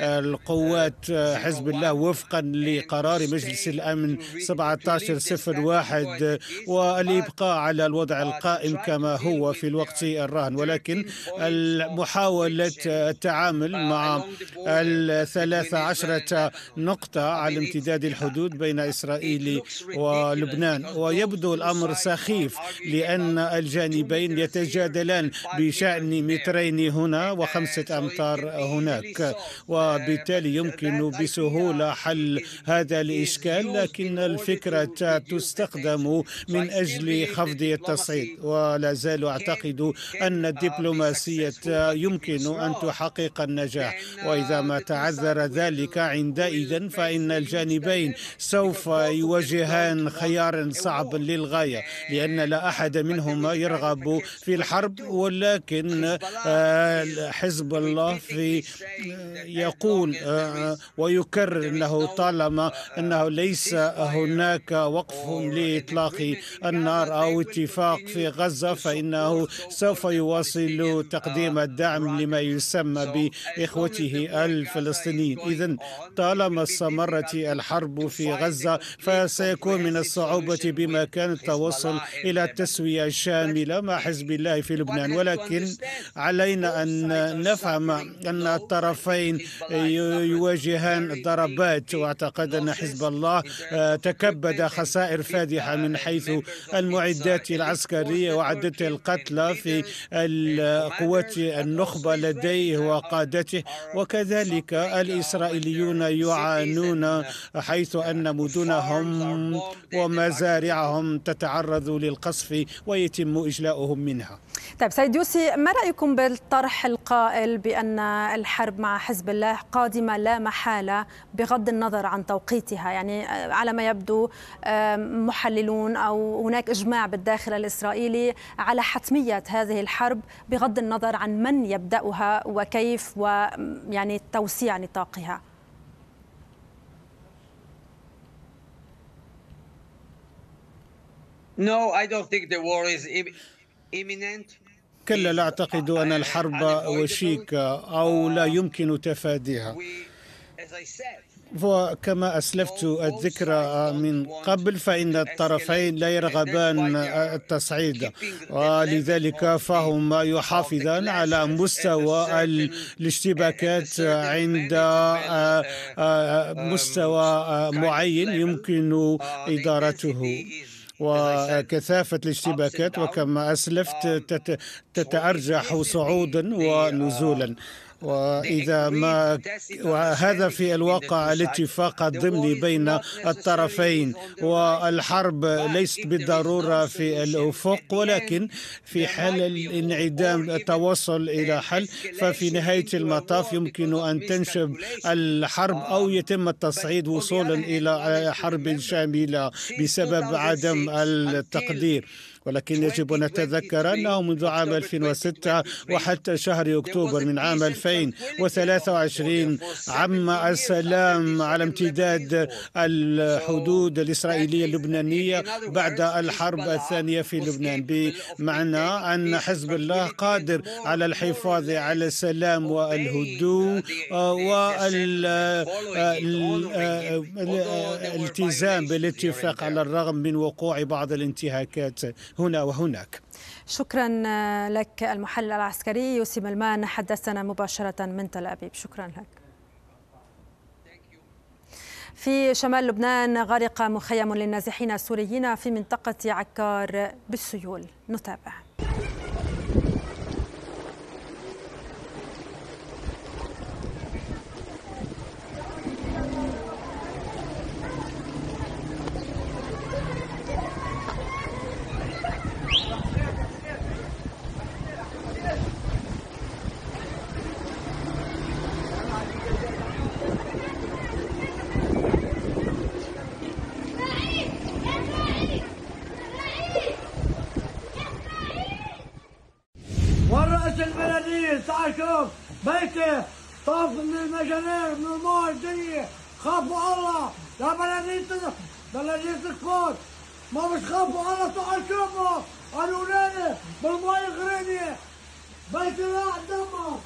القوات حزب الله وفقا لقرار مجلس الأمن 1701 والإبقاء على الوضع القائم كما هو في الوقت الراهن. ولكن محاولة التعامل مع الثلاث عشرة نقطة على امتداد الحدود الحدود بين إسرائيل ولبنان ويبدو الأمر سخيف لأن الجانبين يتجادلان بشأن مترين هنا وخمسة أمتار هناك وبالتالي يمكن بسهولة حل هذا الإشكال لكن الفكرة تستخدم من أجل خفض التصعيد. ولا زال أعتقد أن الدبلوماسية يمكن أن تحقق النجاح وإذا ما تعذر ذلك عندئذ فإن الجانبين سوف يواجهان خيارا صعبا للغاية لأن لا أحد منهما يرغب في الحرب ولكن حزب الله في يقول ويكرر أنه طالما أنه ليس هناك وقف لإطلاق النار أو اتفاق في غزة فإنه سوف يواصل تقديم الدعم لما يسمى بإخوته الفلسطينيين. إذا طالما استمرت الحرب في غزة فسيكون من الصعوبة بمكان التوصل إلى التسوية الشاملة. مع حزب الله في لبنان؟ ولكن علينا أن نفهم أن الطرفين يواجهان ضربات واعتقد أن حزب الله تكبد خسائر فادحة من حيث المعدات العسكرية وعدد القتلى في القوات النخبة لديه وقادته. وكذلك الإسرائيليون يعانون حيث أن مدنهم ومزارعهم تتعرض للقصف ويتم إجلاؤهم منها. طيب سيد يوسي ما رأيكم بالطرح القائل بأن الحرب مع حزب الله قادمة لا محالة بغض النظر عن توقيتها؟ يعني على ما يبدو محللون أو هناك إجماع بالداخل الإسرائيلي على حتمية هذه الحرب بغض النظر عن من يبدأها وكيف ويعني توسيع نطاقها No, I don't think the war is imminent. كلا لا أعتقد أن الحرب وشيكة أو لا يمكن تفاديها. وكما أسلفت الذكر من قبل فإن الطرفين لا يرغبان التصعيد. ولذلك فهما يحافظان على مستوى الاشتباكات عند مستوى معين يمكن إدارته. وكثافة الاشتباكات وكما أسلفت تتأرجح صعودا ونزولا. وإذا ما وهذا في الواقع الاتفاق الضمني بين الطرفين والحرب ليست بالضرورة في الأفق ولكن في حال الانعدام التوصل إلى حل. ففي نهاية المطاف يمكن أن تنشب الحرب أو يتم التصعيد وصولا إلى حرب شاملة بسبب عدم التقدير. ولكن يجب أن نتذكر أنه منذ عام 2006 وحتى شهر أكتوبر من عام 2023 عم السلام على امتداد الحدود الإسرائيلية اللبنانية بعد الحرب الثانية في لبنان بمعنى أن حزب الله قادر على الحفاظ على السلام والهدوء والالتزام بالاتفاق على الرغم من وقوع بعض الانتهاكات. هنا وهناك. شكرا لك المحلل العسكري يوسي ملمان حدثنا مباشرة من تل أبيب. شكرا لك. في شمال لبنان غرق مخيم للنازحين السوريين في منطقة عكار بالسيول. نتابع. المجانير من الماء الدنيا خافوا الله لا بلدين بلدين تسكت ما مش خافوا الله قالوا لنا بالماء غريني بيتي راح دمه.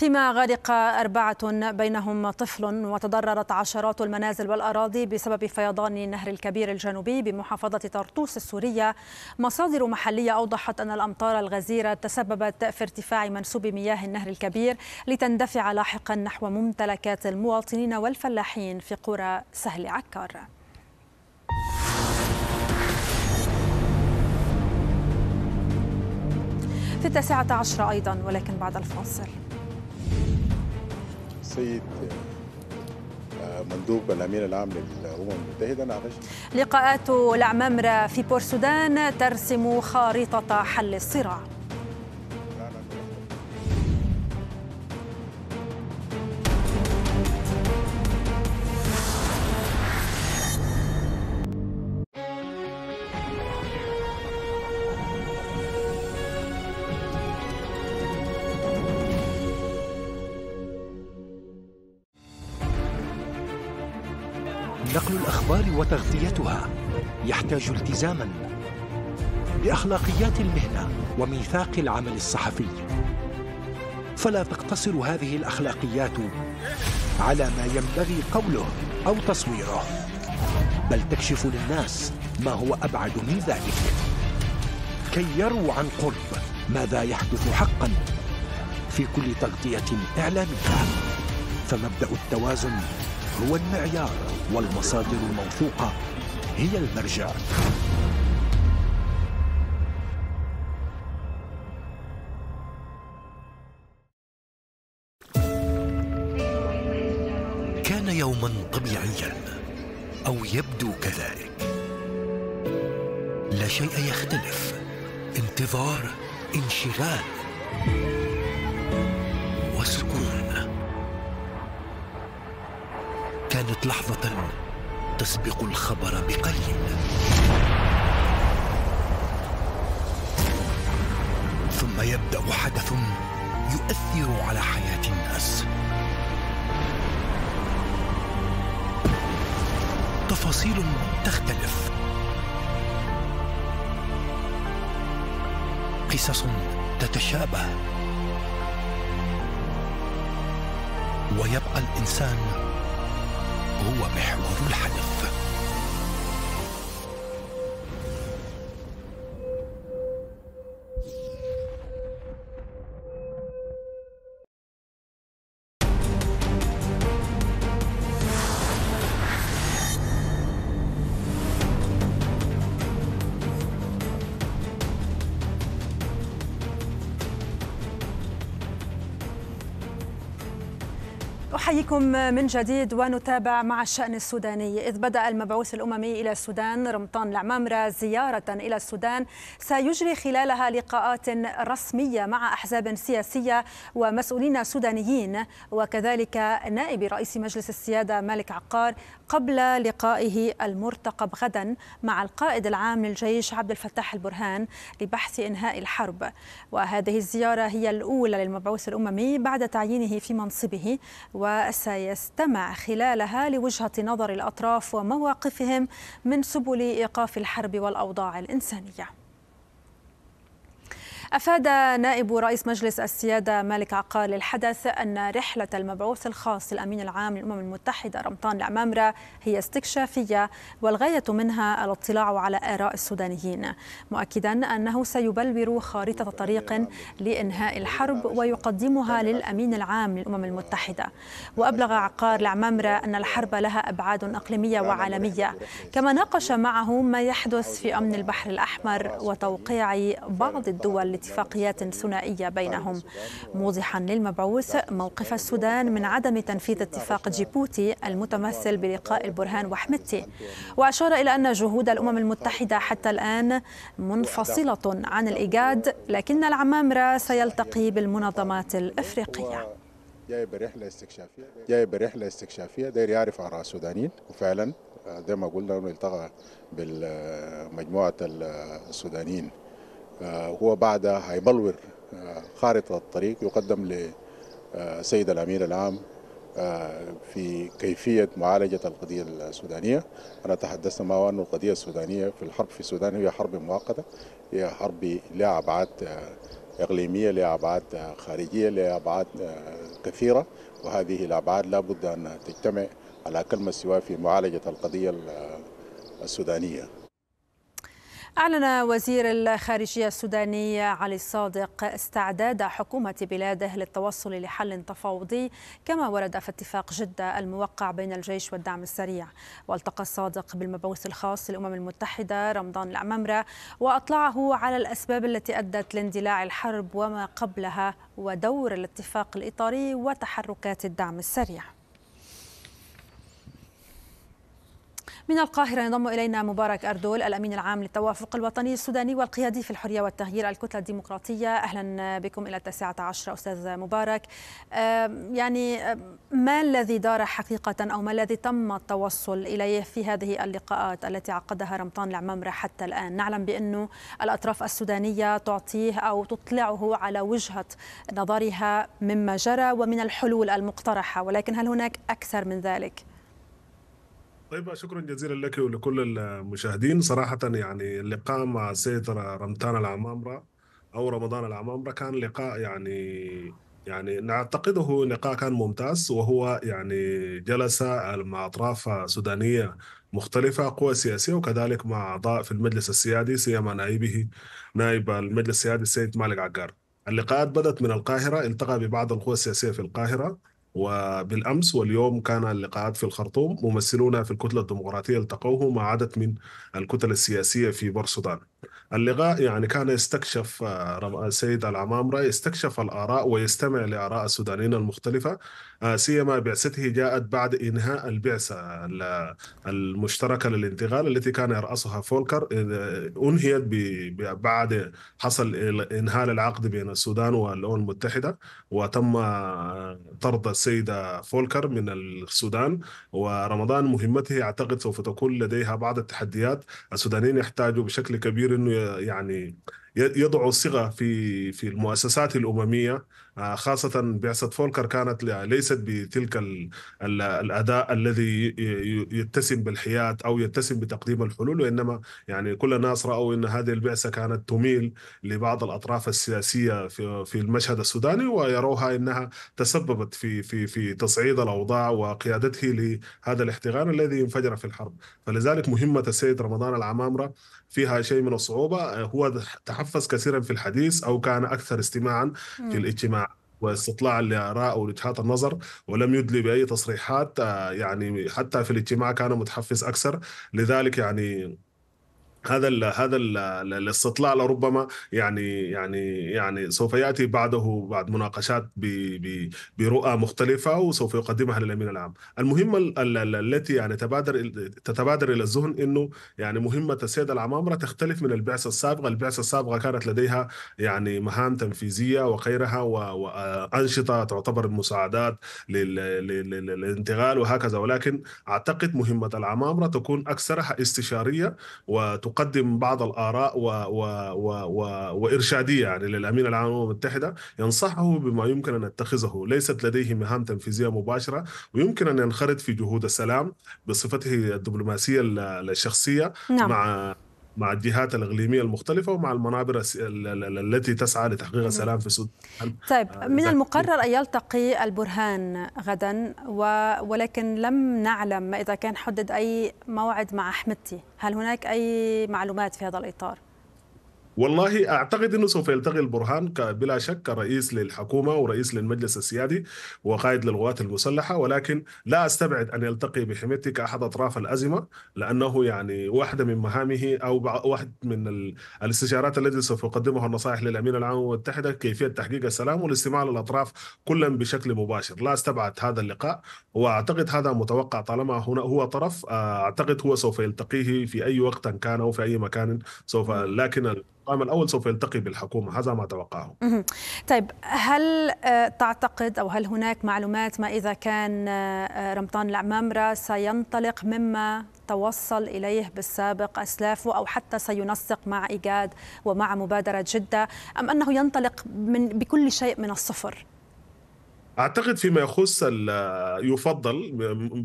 فيما غرق أربعة بينهم طفل وتضررت عشرات المنازل والأراضي بسبب فيضان نهر الكبير الجنوبي بمحافظة طرطوس السورية. مصادر محلية أوضحت أن الأمطار الغزيرة تسببت في ارتفاع منسوب مياه النهر الكبير لتندفع لاحقا نحو ممتلكات المواطنين والفلاحين في قرى سهل عكار. في التاسعة عشرة أيضا ولكن بعد الفاصل. السيد مندوب الامين العام للأمم المتحدة. ناقش لقاءات العمامرة في بورسودان ترسم خارطة حل الصراع. وتغطيتها يحتاج التزاما بأخلاقيات المهنة وميثاق العمل الصحفي. فلا تقتصر هذه الأخلاقيات على ما ينبغي قوله أو تصويره بل تكشف للناس ما هو أبعد من ذلك. كي يروا عن قرب ماذا يحدث حقا في كل تغطية إعلامية. فمبدأ التوازن هو المعيار والمصادر الموثوقة هي المرجع. كان يوما طبيعيا أو يبدو كذلك. لا شيء يختلف. انتظار انشغال. كانت لحظة تسبق الخبر بقليل. ثم يبدأ حدث يؤثر على حياة الناس. تفاصيل تختلف. قصص تتشابه. ويبقى الإنسان هو محور الحدث. أحييكم من جديد ونتابع مع الشأن السوداني. إذ بدأ المبعوث الأممي إلى السودان رمضان العمامرة زيارة إلى السودان سيجري خلالها لقاءات رسمية مع أحزاب سياسية ومسؤولين سودانيين وكذلك نائب رئيس مجلس السيادة مالك عقار قبل لقائه المرتقب غدا مع القائد العام للجيش عبد الفتاح البرهان لبحث إنهاء الحرب. وهذه الزيارة هي الأولى للمبعوث الأممي بعد تعيينه في منصبه وسيستمع خلالها لوجهة نظر الأطراف ومواقفهم من سبل إيقاف الحرب والأوضاع الإنسانية. أفاد نائب رئيس مجلس السيادة مالك عقار للحدث أن رحلة المبعوث الخاص للأمين العام للأمم المتحدة رمضان العمامرة هي استكشافية والغاية منها الاطلاع على آراء السودانيين مؤكدا أنه سيبلور خارطة طريق لإنهاء الحرب ويقدمها للأمين العام للأمم المتحدة. وأبلغ عقار العمامرة أن الحرب لها أبعاد إقليمية وعالمية كما ناقش معه ما يحدث في أمن البحر الأحمر وتوقيع بعض الدول اتفاقيات ثنائية بينهم. موضحا للمبعوث موقف السودان من عدم تنفيذ اتفاق جيبوتي المتمثل بلقاء البرهان وحمدتي. وأشار إلى أن جهود الأمم المتحدة حتى الآن منفصلة عن الإيجاد لكن العمامرة سيلتقي بالمنظمات الإفريقية. جاي برحله استكشافية جاي برحله استكشافية. داير يعرف آراء السودانيين وفعلا زي ما قلنا إنه التقى بمجموعه السودانيين. هو بعدها هيبلور خارطة الطريق يقدم لسيد الأمير العام في كيفية معالجة القضية السودانية. أنا تحدثت معه أن القضية السودانية في الحرب في السودان هي حرب مؤقتة هي حرب لها أبعاد إقليمية لأبعاد خارجية لأبعاد كثيرة. وهذه الأبعاد لابد أن تجتمع على كلمة سواء في معالجة القضية السودانية. أعلن وزير الخارجية السوداني علي الصادق استعداد حكومة بلاده للتوصل لحل تفاوضي كما ورد في اتفاق جدة الموقع بين الجيش والدعم السريع. والتقى الصادق بالمبعوث الخاص للأمم المتحدة رمضان العمامرة وأطلعه على الأسباب التي أدت لاندلاع الحرب وما قبلها ودور الاتفاق الإطاري وتحركات الدعم السريع. من القاهرة ينضم إلينا مبارك أردول الأمين العام للتوافق الوطني السوداني والقيادي في الحرية والتغيير الكتلة الديمقراطية. أهلا بكم إلى التاسعة عشر أستاذ مبارك. يعني ما الذي دار حقيقة أو ما الذي تم التوصل إليه في هذه اللقاءات التي عقدها رمضان العمامرة حتى الآن؟ نعلم بأنه الأطراف السودانية تعطيه أو تطلعه على وجهة نظرها مما جرى ومن الحلول المقترحة ولكن هل هناك أكثر من ذلك؟ طيب شكرا جزيلا لك ولكل المشاهدين. صراحة يعني اللقاء مع السيد رمتان العمامرة أو رمضان العمامرة كان لقاء يعني يعني نعتقده لقاء كان ممتاز وهو يعني جلس مع أطراف سودانية مختلفة قوى سياسية وكذلك مع أعضاء في المجلس السيادي سيما نائبه نائب المجلس السيادي السيد مالك عقار. اللقاءات بدأت من القاهرة التقى ببعض القوى السياسية في القاهرة. وبالأمس واليوم كان اللقاءات في الخرطوم ممثلون في الكتلة الديمقراطية التقوه مع عدد من الكتل السياسية في بر السودان. اللقاء يعني كان يستكشف السيد العمامرة يستكشف الآراء ويستمع لآراء السودانيين المختلفة سيما بعثته جاءت بعد إنهاء البعثة المشتركة للانتقال التي كان يرأسها فولكر أنهيت بعد حصل إنهاء العقد بين السودان والأمم المتحدة وتم طرد السيدة فولكر من السودان. ورمضان مهمته أعتقد سوف تكون لديها بعض التحديات. السودانيين يحتاجوا بشكل كبير أنه يعني يضعوا صيغه في في المؤسسات الأممية خاصة بعثة فولكر كانت ليست بتلك الأداء الذي يتسم بالحياد أو يتسم بتقديم الحلول وإنما يعني كل الناس رأوا أن هذه البعثة كانت تميل لبعض الأطراف السياسية في في المشهد السوداني ويروها أنها تسببت في في في تصعيد الأوضاع وقيادته لهذا الاحتقان الذي انفجر في الحرب. فلذلك مهمة السيد رمضان العمامرة فيها شيء من الصعوبة هو تحفز كثيرا في الحديث أو كان أكثر استماعا في الاجتماع واستطلاع لآراء ووجهات النظر ولم يدلي بأي تصريحات يعني حتى في الاجتماع كان متحفز أكثر. لذلك يعني هذا ال هذا ال الاستطلاع لربما يعني يعني يعني سوف يأتي بعده بعد مناقشات برؤى مختلفة وسوف يقدمها للأمين العام. المهمه التي يعني تبادر تتبادر إلى الذهن إنه يعني مهمة السيد العمامرة تختلف من البعثة السابقة، البعثة السابقة كانت لديها يعني مهام تنفيذية وغيرها وانشطه تعتبر مساعدات للانتقال وهكذا ولكن أعتقد مهمة العمامرة تكون أكثرها استشارية وت تقدم بعض الآراء و و و و وإرشادية يعني للأمين العام للأمم المتحدة ينصحه بما يمكن أن يتخذه ليست لديه مهام تنفيذية مباشرة ويمكن أن ينخرط في جهود السلام بصفته الدبلوماسية الشخصية نعم. مع مع الجهات الإقليمية المختلفة ومع المنابر التي تسعى لتحقيق السلام في السودان طيب من المقرر أن يلتقي البرهان غدا؟ ولكن لم نعلم إذا كان حدد أي موعد مع أحمدتي هل هناك أي معلومات في هذا الإطار؟ والله أعتقد إنه سوف يلتقي البرهان بلا شك كرئيس للحكومة ورئيس للمجلس السيادي وقائد للقوات المسلحة ولكن لا أستبعد أن يلتقي بحميدتي كاحد أطراف الأزمة لأنه يعني واحدة من مهامه أو واحد من الاستشارات التي سوف يقدمها النصائح للأمين العام المتحدة كيفية تحقيق السلام والاستماع للأطراف كلا بشكل مباشر. لا أستبعد هذا اللقاء وأعتقد هذا متوقع طالما هنا هو طرف. أعتقد هو سوف يلتقيه في أي وقت كان أو في أي مكان سوف لكن القائم الأول سوف يلتقي بالحكومة هذا ما أتوقعه طيب هل تعتقد أو هل هناك معلومات ما إذا كان رمضان العمامرة سينطلق مما توصل إليه بالسابق أسلافه أو حتى سينسق مع إيجاد ومع مبادرة جدة أم أنه ينطلق من بكل شيء من الصفر؟ أعتقد فيما يخص يفضل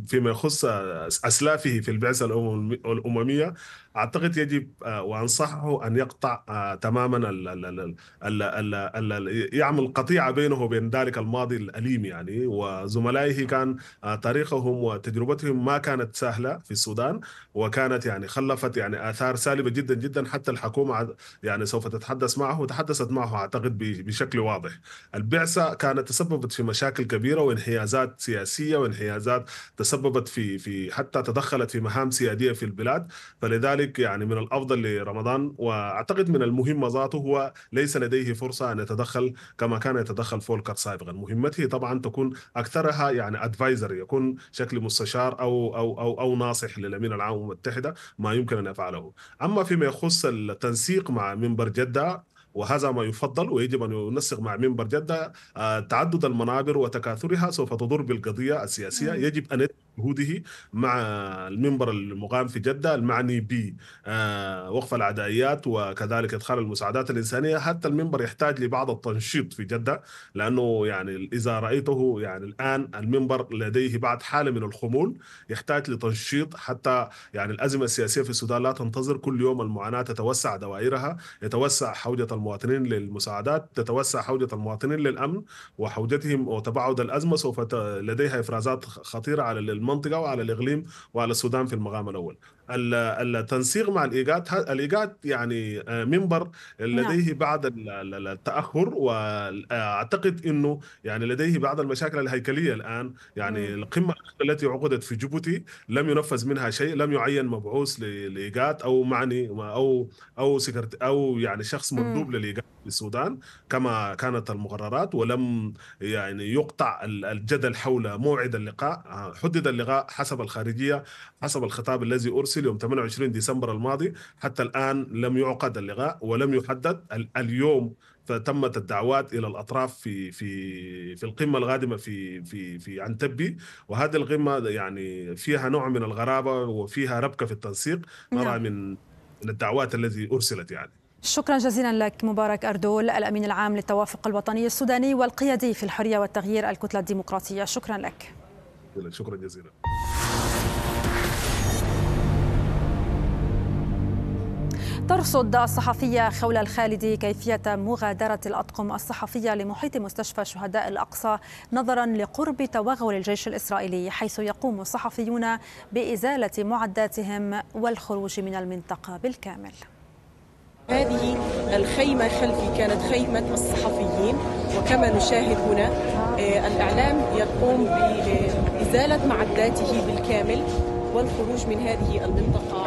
فيما يخص أسلافه في البعثة الأممية أعتقد يجب وأنصحه أن يقطع تماما ال ال ال ال يعمل قطيعه بينه وبين ذلك الماضي الأليم يعني. وزملائه كان تاريخهم وتجربتهم ما كانت سهلة في السودان وكانت يعني خلفت يعني آثار سالبة جدا جدا. حتى الحكومة يعني سوف تتحدث معه وتحدثت معه أعتقد بشكل واضح. البعثة كانت تسببت في مشاكل كبيرة وانحيازات سياسية وانحيازات تسببت في في حتى تدخلت في مهام سيادية في البلاد. فلذلك يعني من الأفضل لرمضان وأعتقد من المهم ذاته هو ليس لديه فرصة أن يتدخل كما كان يتدخل فولكر سابقا. مهمته طبعا تكون أكثرها يعني ادفايزر يكون شكل مستشار أو أو أو أو ناصح للأمين العام المتحده ما يمكن أن يفعله. أما فيما يخص التنسيق مع منبر جدة وهذا ما يفضل ويجب أن ينسق مع منبر جدة تعدد المنابر وتكاثرها سوف تضر بالقضية السياسية. يجب أن جهوده مع المنبر المقام في جدة المعني بوقف العدائيات وكذلك إدخال المساعدات الإنسانية. حتى المنبر يحتاج لبعض التنشيط في جدة لأنه يعني إذا رأيته يعني الآن المنبر لديه بعض حالة من الخمول يحتاج لتنشيط. حتى يعني الأزمة السياسية في السودان لا تنتظر كل يوم المعاناة تتوسع دوائرها يتوسع حوجة المواطنين للمساعدات تتوسع حوجة المواطنين للأمن وحوجتهم وتباعد الأزمة سوف لديها إفرازات خطيرة على المنطقة وعلى الإقليم وعلى السودان في المقام الأول. التنسيق مع الإيجاد الإيجاد يعني منبر لديه بعض التأخر وأعتقد إنه يعني لديه بعض المشاكل الهيكلية الآن. يعني القمة التي عقدت في جيبوتي لم ينفذ منها شيء لم يعين مبعوث لإيجاد أو معني أو أو سكرت أو يعني شخص مندوب للإيجاد في السودان كما كانت المقررات ولم يعني يقطع الجدل حول موعد اللقاء حدد اللقاء حسب الخارجية حسب الخطاب الذي أرسل يوم 28 ديسمبر الماضي حتى الآن لم يعقد اللقاء ولم يحدد اليوم فتمت الدعوات إلى الأطراف في في في القمة القادمه في في في عنتبي. وهذه القمة يعني فيها نوع من الغرابة وفيها ربكة في التنسيق. نرى من من الدعوات التي أرسلت يعني؟ شكرا جزيلا لك مبارك أردول الأمين العام للتوافق الوطني السوداني والقيادي في الحرية والتغيير الكتلة الديمقراطية. شكرا لك. شكرا جزيلا. ترصد الصحفية خولة الخالدي كيفية مغادرة الأطقم الصحفية لمحيط مستشفى شهداء الأقصى نظرا لقرب توغل الجيش الإسرائيلي حيث يقوم الصحفيون بإزالة معداتهم والخروج من المنطقة بالكامل. هذه الخيمة خلفي كانت خيمة الصحفيين وكما نشاهد هنا الإعلام يقوم بإزالة معداته بالكامل والخروج من هذه المنطقة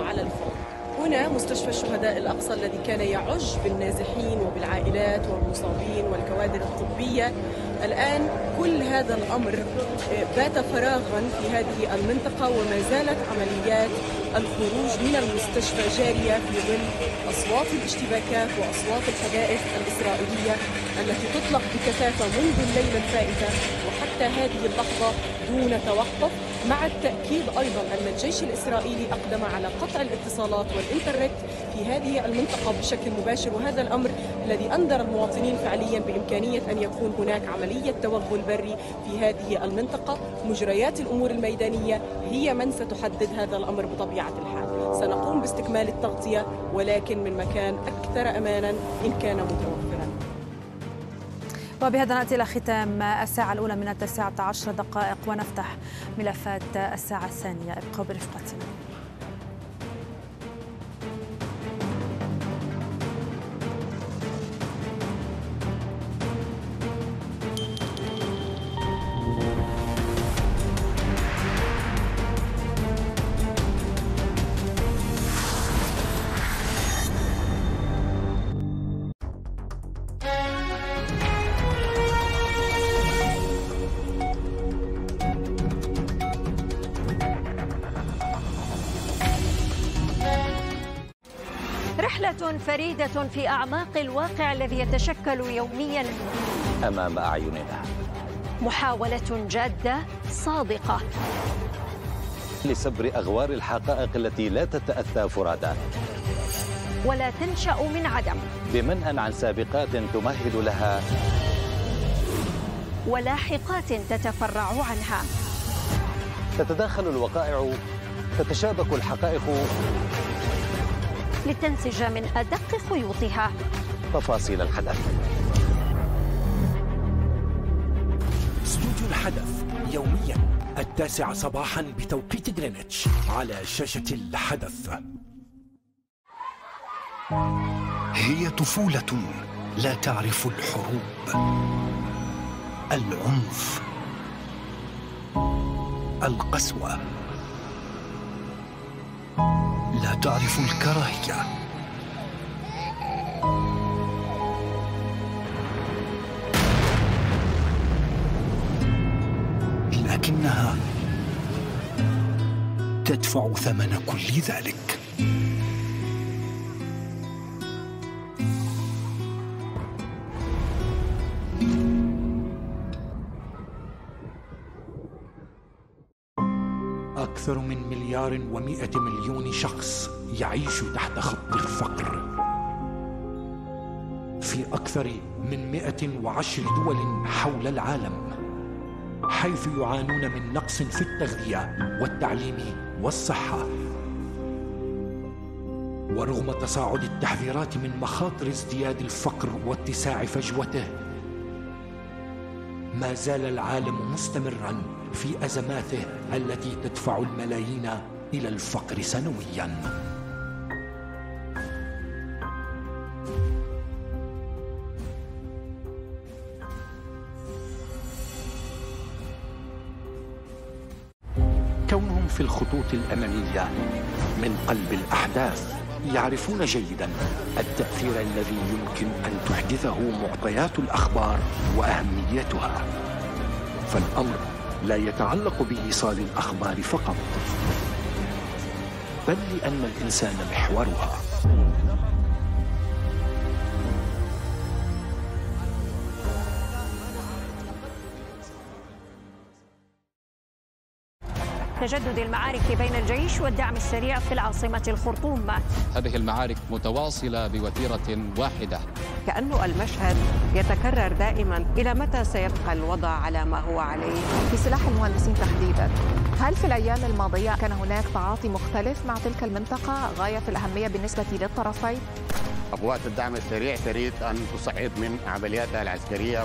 هنا مستشفى الشهداء الأقصى الذي كان يعج بالنازحين وبالعائلات والمصابين والكوادر الطبية. الآن كل هذا الأمر بات فراغا في هذه المنطقة وما زالت عمليات الخروج من المستشفى جارية في ظل أصوات الاشتباكات وأصوات الحدائق الإسرائيلية التي تطلق بكثافة منذ الليلة الفائتة. وحتى هذه اللحظة دون توقف. مع التأكيد أيضا أن الجيش الإسرائيلي أقدم على قطع الاتصالات والإنترنت في هذه المنطقة بشكل مباشر. وهذا الأمر الذي أنذر المواطنين فعليا بإمكانية أن يكون هناك عملية توغل بري في هذه المنطقة. مجريات الأمور الميدانية هي من ستحدد هذا الأمر بطبيعة الحال. سنقوم باستكمال التغطية ولكن من مكان أكثر أمانا إن كان متوفرا وبهذا نأتي إلى ختام الساعة الأولى من التاسعة عشر دقائق ونفتح ملفات الساعة الثانية. ابقوا برفقتنا. فريدة في أعماق الواقع الذي يتشكل يوميا. أمام أعيننا. محاولة جادة صادقة. لسبر أغوار الحقائق التي لا تتأثى فرادى ولا تنشأ من عدم. بمنأى عن سابقات تمهد لها. ولاحقات تتفرع عنها. تتداخل الوقائع. تتشابك الحقائق. لتنسج من أدق خيوطها. تفاصيل الحدث. استوديو الحدث يوميا التاسعة صباحا بتوقيت غرينتش على شاشة الحدث. هي طفولة لا تعرف الحروب. العنف. القسوة. لا تعرف الكراهية. لكنها تدفع ثمن كل ذلك. أكثر من مليار ومئة مليون شخص يعيش تحت خط الفقر. في أكثر من 110 دول حول العالم حيث يعانون من نقص في التغذية والتعليم والصحة. ورغم تصاعد التحذيرات من مخاطر ازدياد الفقر واتساع فجوته ما زال العالم مستمرا في أزماته التي تدفع الملايين إلى الفقر سنويا. كونهم في الخطوط الاماميه من قلب الأحداث يعرفون جيدا التأثير الذي يمكن أن تحدثه معطيات الأخبار وأهميتها. فالأمر لا يتعلق بإيصال الأخبار فقط بل لأن الإنسان محورها. تجدد المعارك بين الجيش والدعم السريع في العاصمة الخرطوم. هذه المعارك متواصلة بوتيرة واحدة. كأن المشهد يتكرر دائما إلى متى سيبقى الوضع على ما هو عليه؟ في سلاح المهندسين تحديدا. هل في الأيام الماضية كان هناك تعاطي مختلف مع تلك المنطقة غاية في الأهمية بالنسبة للطرفين؟ قوات الدعم السريع تريد أن تصعد من عملياتها العسكرية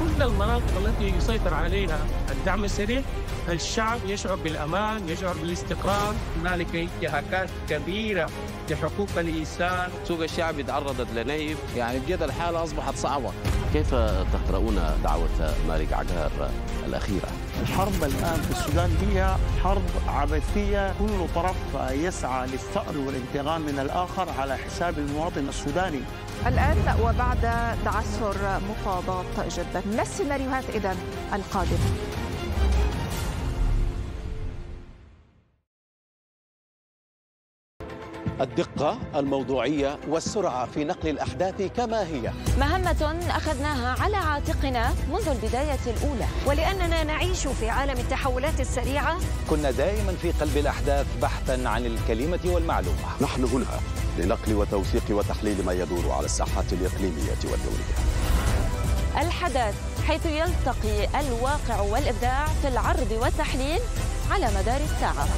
كل المناطق التي يسيطر عليها الدعم السريع الشعب يشعر بالأمان يشعر بالاستقرار. هنالك انتهاكات كبيرة لحقوق الإنسان. سوق الشعب تعرضت لنهب يعني بجد الحالة أصبحت صعبة. كيف تقرؤون دعوة مالك عقار الأخيرة؟ الحرب الآن في السودان هي حرب عبثية. كل طرف يسعى للثأر والانتقام من الآخر على حساب المواطن السوداني. الآن وبعد تعثر مفاوضات جدة ما السيناريوهات إذا القادمة؟ الدقة الموضوعية والسرعة في نقل الأحداث كما هي. مهمة أخذناها على عاتقنا منذ البداية الأولى. ولأننا نعيش في عالم التحولات السريعة. كنا دائما في قلب الأحداث بحثا عن الكلمة والمعلومة. نحن هنا لنقل وتوثيق وتحليل ما يدور على الساحات الإقليمية والدولية. الحدث حيث يلتقي الواقع والإبداع في العرض والتحليل على مدار الساعة.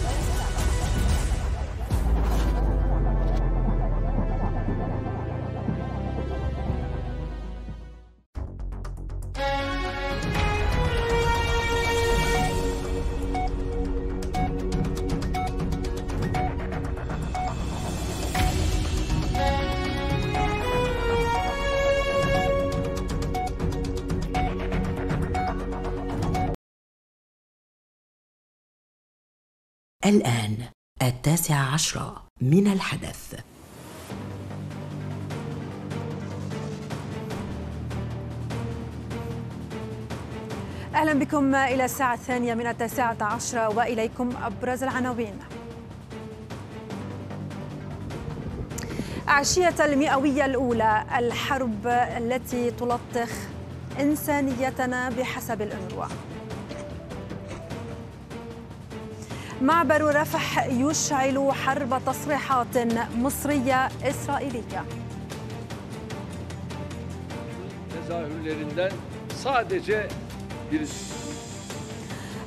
الآن التاسعة عشرة من الحدث. أهلا بكم إلى الساعة الثانية من التاسعة عشرة وإليكم أبرز العناوين. عشية المئوية الأولى الحرب التي تلطخ إنسانيتنا بحسب الأنروا معبر رفح يشعل حرب تصريحات مصرية إسرائيلية.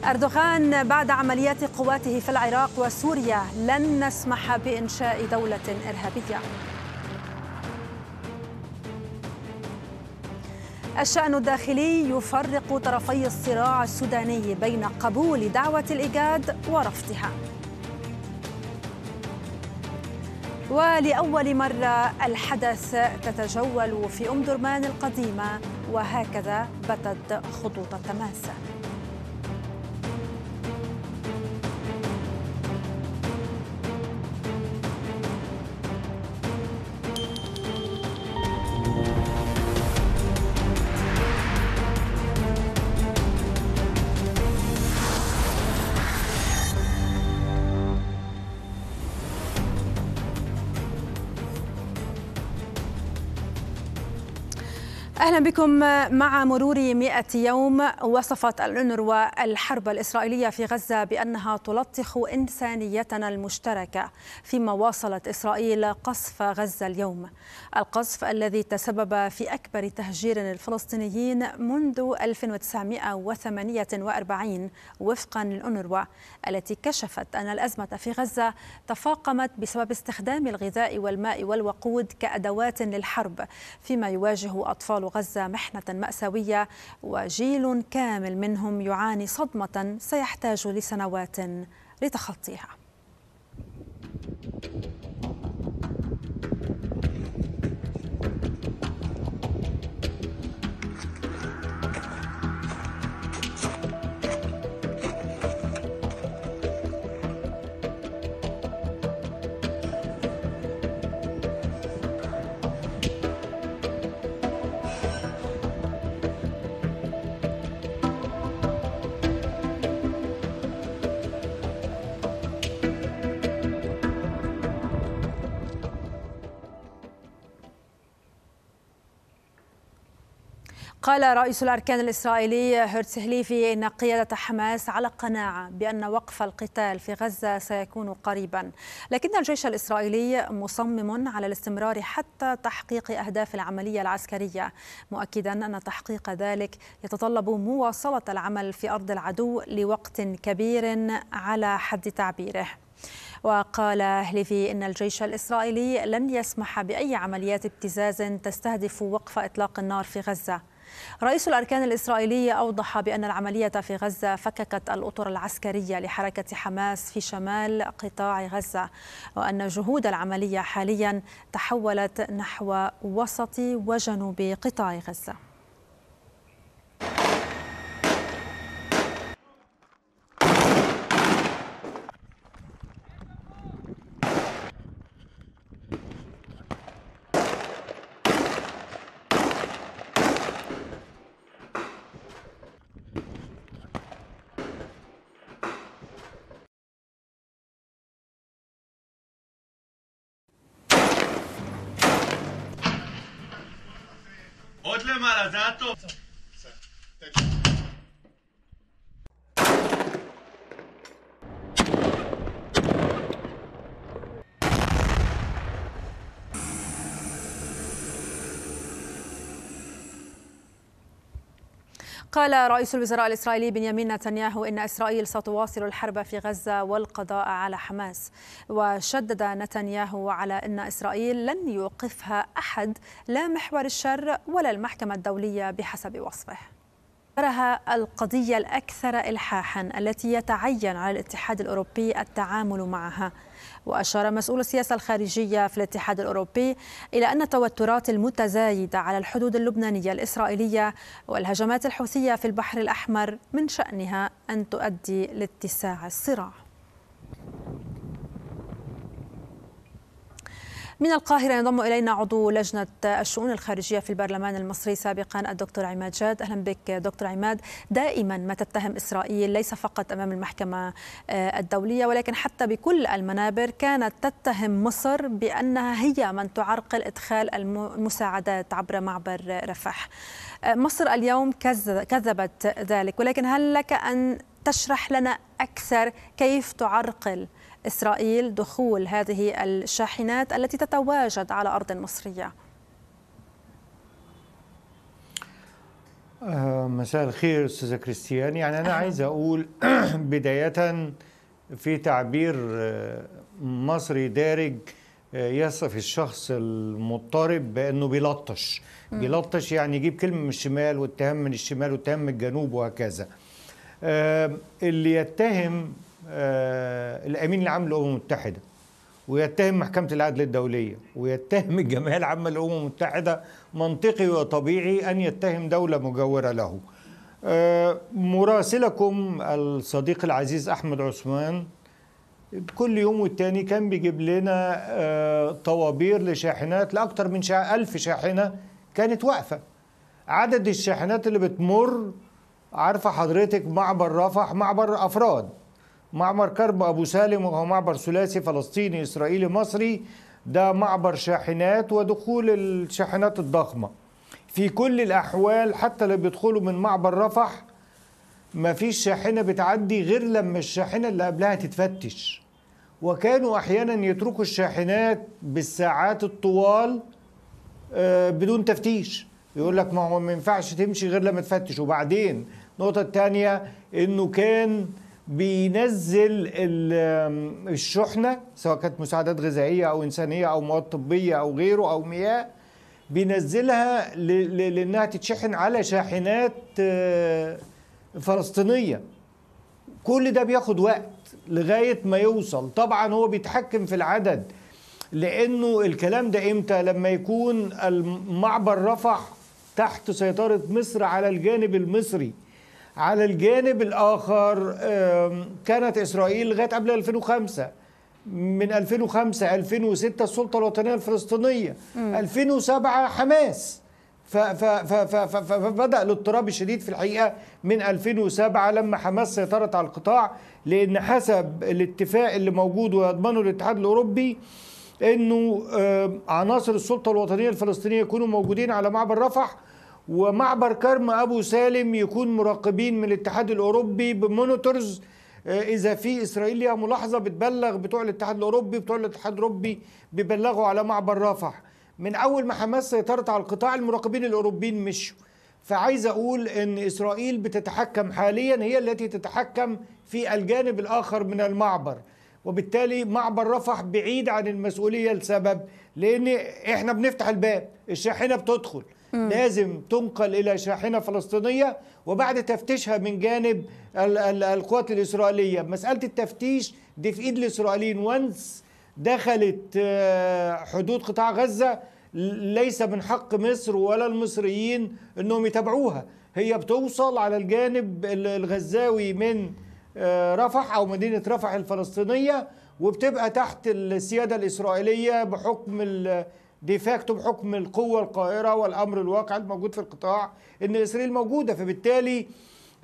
أردوغان بعد عمليات قواته في العراق وسوريا لن نسمح بإنشاء دولة إرهابية. الشأن الداخلي يفرق طرفي الصراع السوداني بين قبول دعوة الإيجاد ورفضها. ولأول مرة الحدث تتجول في أم درمان القديمة وهكذا بتت خطوط التماس. أهلا بكم مع مرور مئة يوم وصفت الأنروا الحرب الإسرائيلية في غزة بأنها تلطخ إنسانيتنا المشتركة فيما واصلت إسرائيل قصف غزة اليوم. القصف الذي تسبب في أكبر تهجير الفلسطينيين منذ 1948 وفقا للأنروا التي كشفت أن الأزمة في غزة تفاقمت بسبب استخدام الغذاء والماء والوقود كأدوات للحرب فيما يواجه أطفال غزة محنة مأساوية وجيل كامل منهم يعاني صدمة سيحتاج لسنوات لتخطيها. قال رئيس الأركان الإسرائيلي هرتز هليفي إن قيادة حماس على قناعة بأن وقف القتال في غزة سيكون قريبا. لكن الجيش الإسرائيلي مصمم على الاستمرار حتى تحقيق أهداف العملية العسكرية مؤكدا أن تحقيق ذلك يتطلب مواصلة العمل في أرض العدو لوقت كبير على حد تعبيره. وقال هليفي إن الجيش الإسرائيلي لن يسمح بأي عمليات ابتزاز تستهدف وقف إطلاق النار في غزة. رئيس الأركان الإسرائيلي أوضح بأن العملية في غزة فككت الأطر العسكرية لحركة حماس في شمال قطاع غزة وأن جهود العملية حاليا تحولت نحو وسط وجنوب قطاع غزة. gato. قال رئيس الوزراء الإسرائيلي بنيامين نتنياهو إن إسرائيل ستواصل الحرب في غزة والقضاء على حماس. وشدد نتنياهو على أن إسرائيل لن يوقفها أحد لا محور الشر ولا المحكمة الدولية بحسب وصفه. ذكرها القضية الأكثر إلحاحا التي يتعين على الاتحاد الأوروبي التعامل معها. وأشار مسؤول السياسة الخارجية في الاتحاد الأوروبي إلى أن التوترات المتزايدة على الحدود اللبنانية الإسرائيلية والهجمات الحوثية في البحر الأحمر من شأنها أن تؤدي لاتساع الصراع. من القاهرة ينضم إلينا عضو لجنة الشؤون الخارجية في البرلمان المصري سابقا الدكتور عماد جاد. أهلا بك دكتور عماد. دائما ما تتهم إسرائيل ليس فقط أمام المحكمة الدولية ولكن حتى بكل المنابر كانت تتهم مصر بأنها هي من تعرقل إدخال المساعدات عبر معبر رفح. مصر اليوم كذبت ذلك ولكن هل لك أن تشرح لنا أكثر كيف تعرقل إسرائيل دخول هذه الشاحنات التي تتواجد على أرض مصرية. آه، مساء الخير أستاذة كريستيان يعني أنا عايز أقول *clears throat* بداية في تعبير آه، مصري دارج آه، يصف الشخص المضطرب بأنه بيلطش. بيلطش يعني يجيب كلمة من الشمال واتهام من الشمال واتهام من الجنوب وهكذا. اللي يتهم الأمين العام للأمم المتحدة ويتهم محكمة العدل الدولية ويتهم *laughs* الجمعية العامة للأمم المتحدة منطقي وطبيعي أن يتهم دولة مجاورة له. آه، مراسلكم الصديق العزيز أحمد عثمان كل يوم والتاني كان بيجيب لنا آه، طوابير لشاحنات لأكثر من شا... ألف شاحنة كانت واقفة. عدد الشاحنات اللي بتمر عارفة حضرتك معبر رفح معبر أفراد. معبر كرب أبو سالم وهو معبر ثلاثي فلسطيني إسرائيلي مصري. ده معبر شاحنات ودخول الشاحنات الضخمة. في كل الأحوال حتى اللي بيدخلوا من معبر رفح ما فيش شاحنة بتعدي غير لما الشاحنة اللي قبلها تتفتش. وكانوا أحيانا يتركوا الشاحنات بالساعات الطوال آه، بدون تفتيش. يقول لك ما هو ما ينفعش تمشي غير لما تفتش. وبعدين النقطة الثانية إنه كان بينزل ال- الشحنة سواء كانت مساعدات غذائية أو إنسانية أو مواد طبية أو غيره أو مياه بينزلها لإنها تتشحن على شاحنات آه، فلسطينية. كل ده بياخد وقت لغاية ما يوصل. طبعا هو بيتحكم في العدد لأنه الكلام ده إمتى؟ لما يكون المعبر رفح تحت سيطرة مصر على الجانب المصري. على الجانب الآخر كانت إسرائيل لغاية قبل 2005 من 2005 2006 السلطة الوطنية الفلسطينية. مم. 2007 حماس. فبدأ الاضطراب الشديد في الحقيقة من 2007 لما حماس سيطرت على القطاع لأن حسب الاتفاق اللي موجود ويضمنه الاتحاد الأوروبي آه، عناصر السلطة الوطنية الفلسطينية يكونوا موجودين على معبر رفح ومعبر كرم أبو سالم يكون مراقبين من الاتحاد الأوروبي بمونيتورز آه، إذا في إسرائيل ليها ملاحظة بتبلغ بتوع الاتحاد الأوروبي بتوع الاتحاد الأوروبي بيبلغوا على معبر رفح من أول ما حماس سيطرت على القطاع المراقبين الأوروبيين مشوا. فعايز أقول إن إسرائيل بتتحكم حاليا هي التي تتحكم في الجانب الآخر من المعبر. وبالتالي معبر رفح بعيد عن المسؤولية لسبب لأن إحنا بنفتح الباب الشاحنة بتدخل. لازم تنقل إلى شاحنة فلسطينية وبعد تفتيشها من جانب ال- ال- القوات الإسرائيلية. مسألة التفتيش دي في إيد الإسرائيليين. وانس دخلت آه، حدود قطاع غزة ليس من حق مصر ولا المصريين إنهم يتابعوها. هي بتوصل على الجانب ال- الغزاوي من آه، رفح أو مدينة رفح الفلسطينية وبتبقى تحت السيادة الإسرائيلية بحكم ديفاكتو بحكم القوة القاهرة والأمر الواقع الموجود في القطاع إن إسرائيل موجودة فبالتالي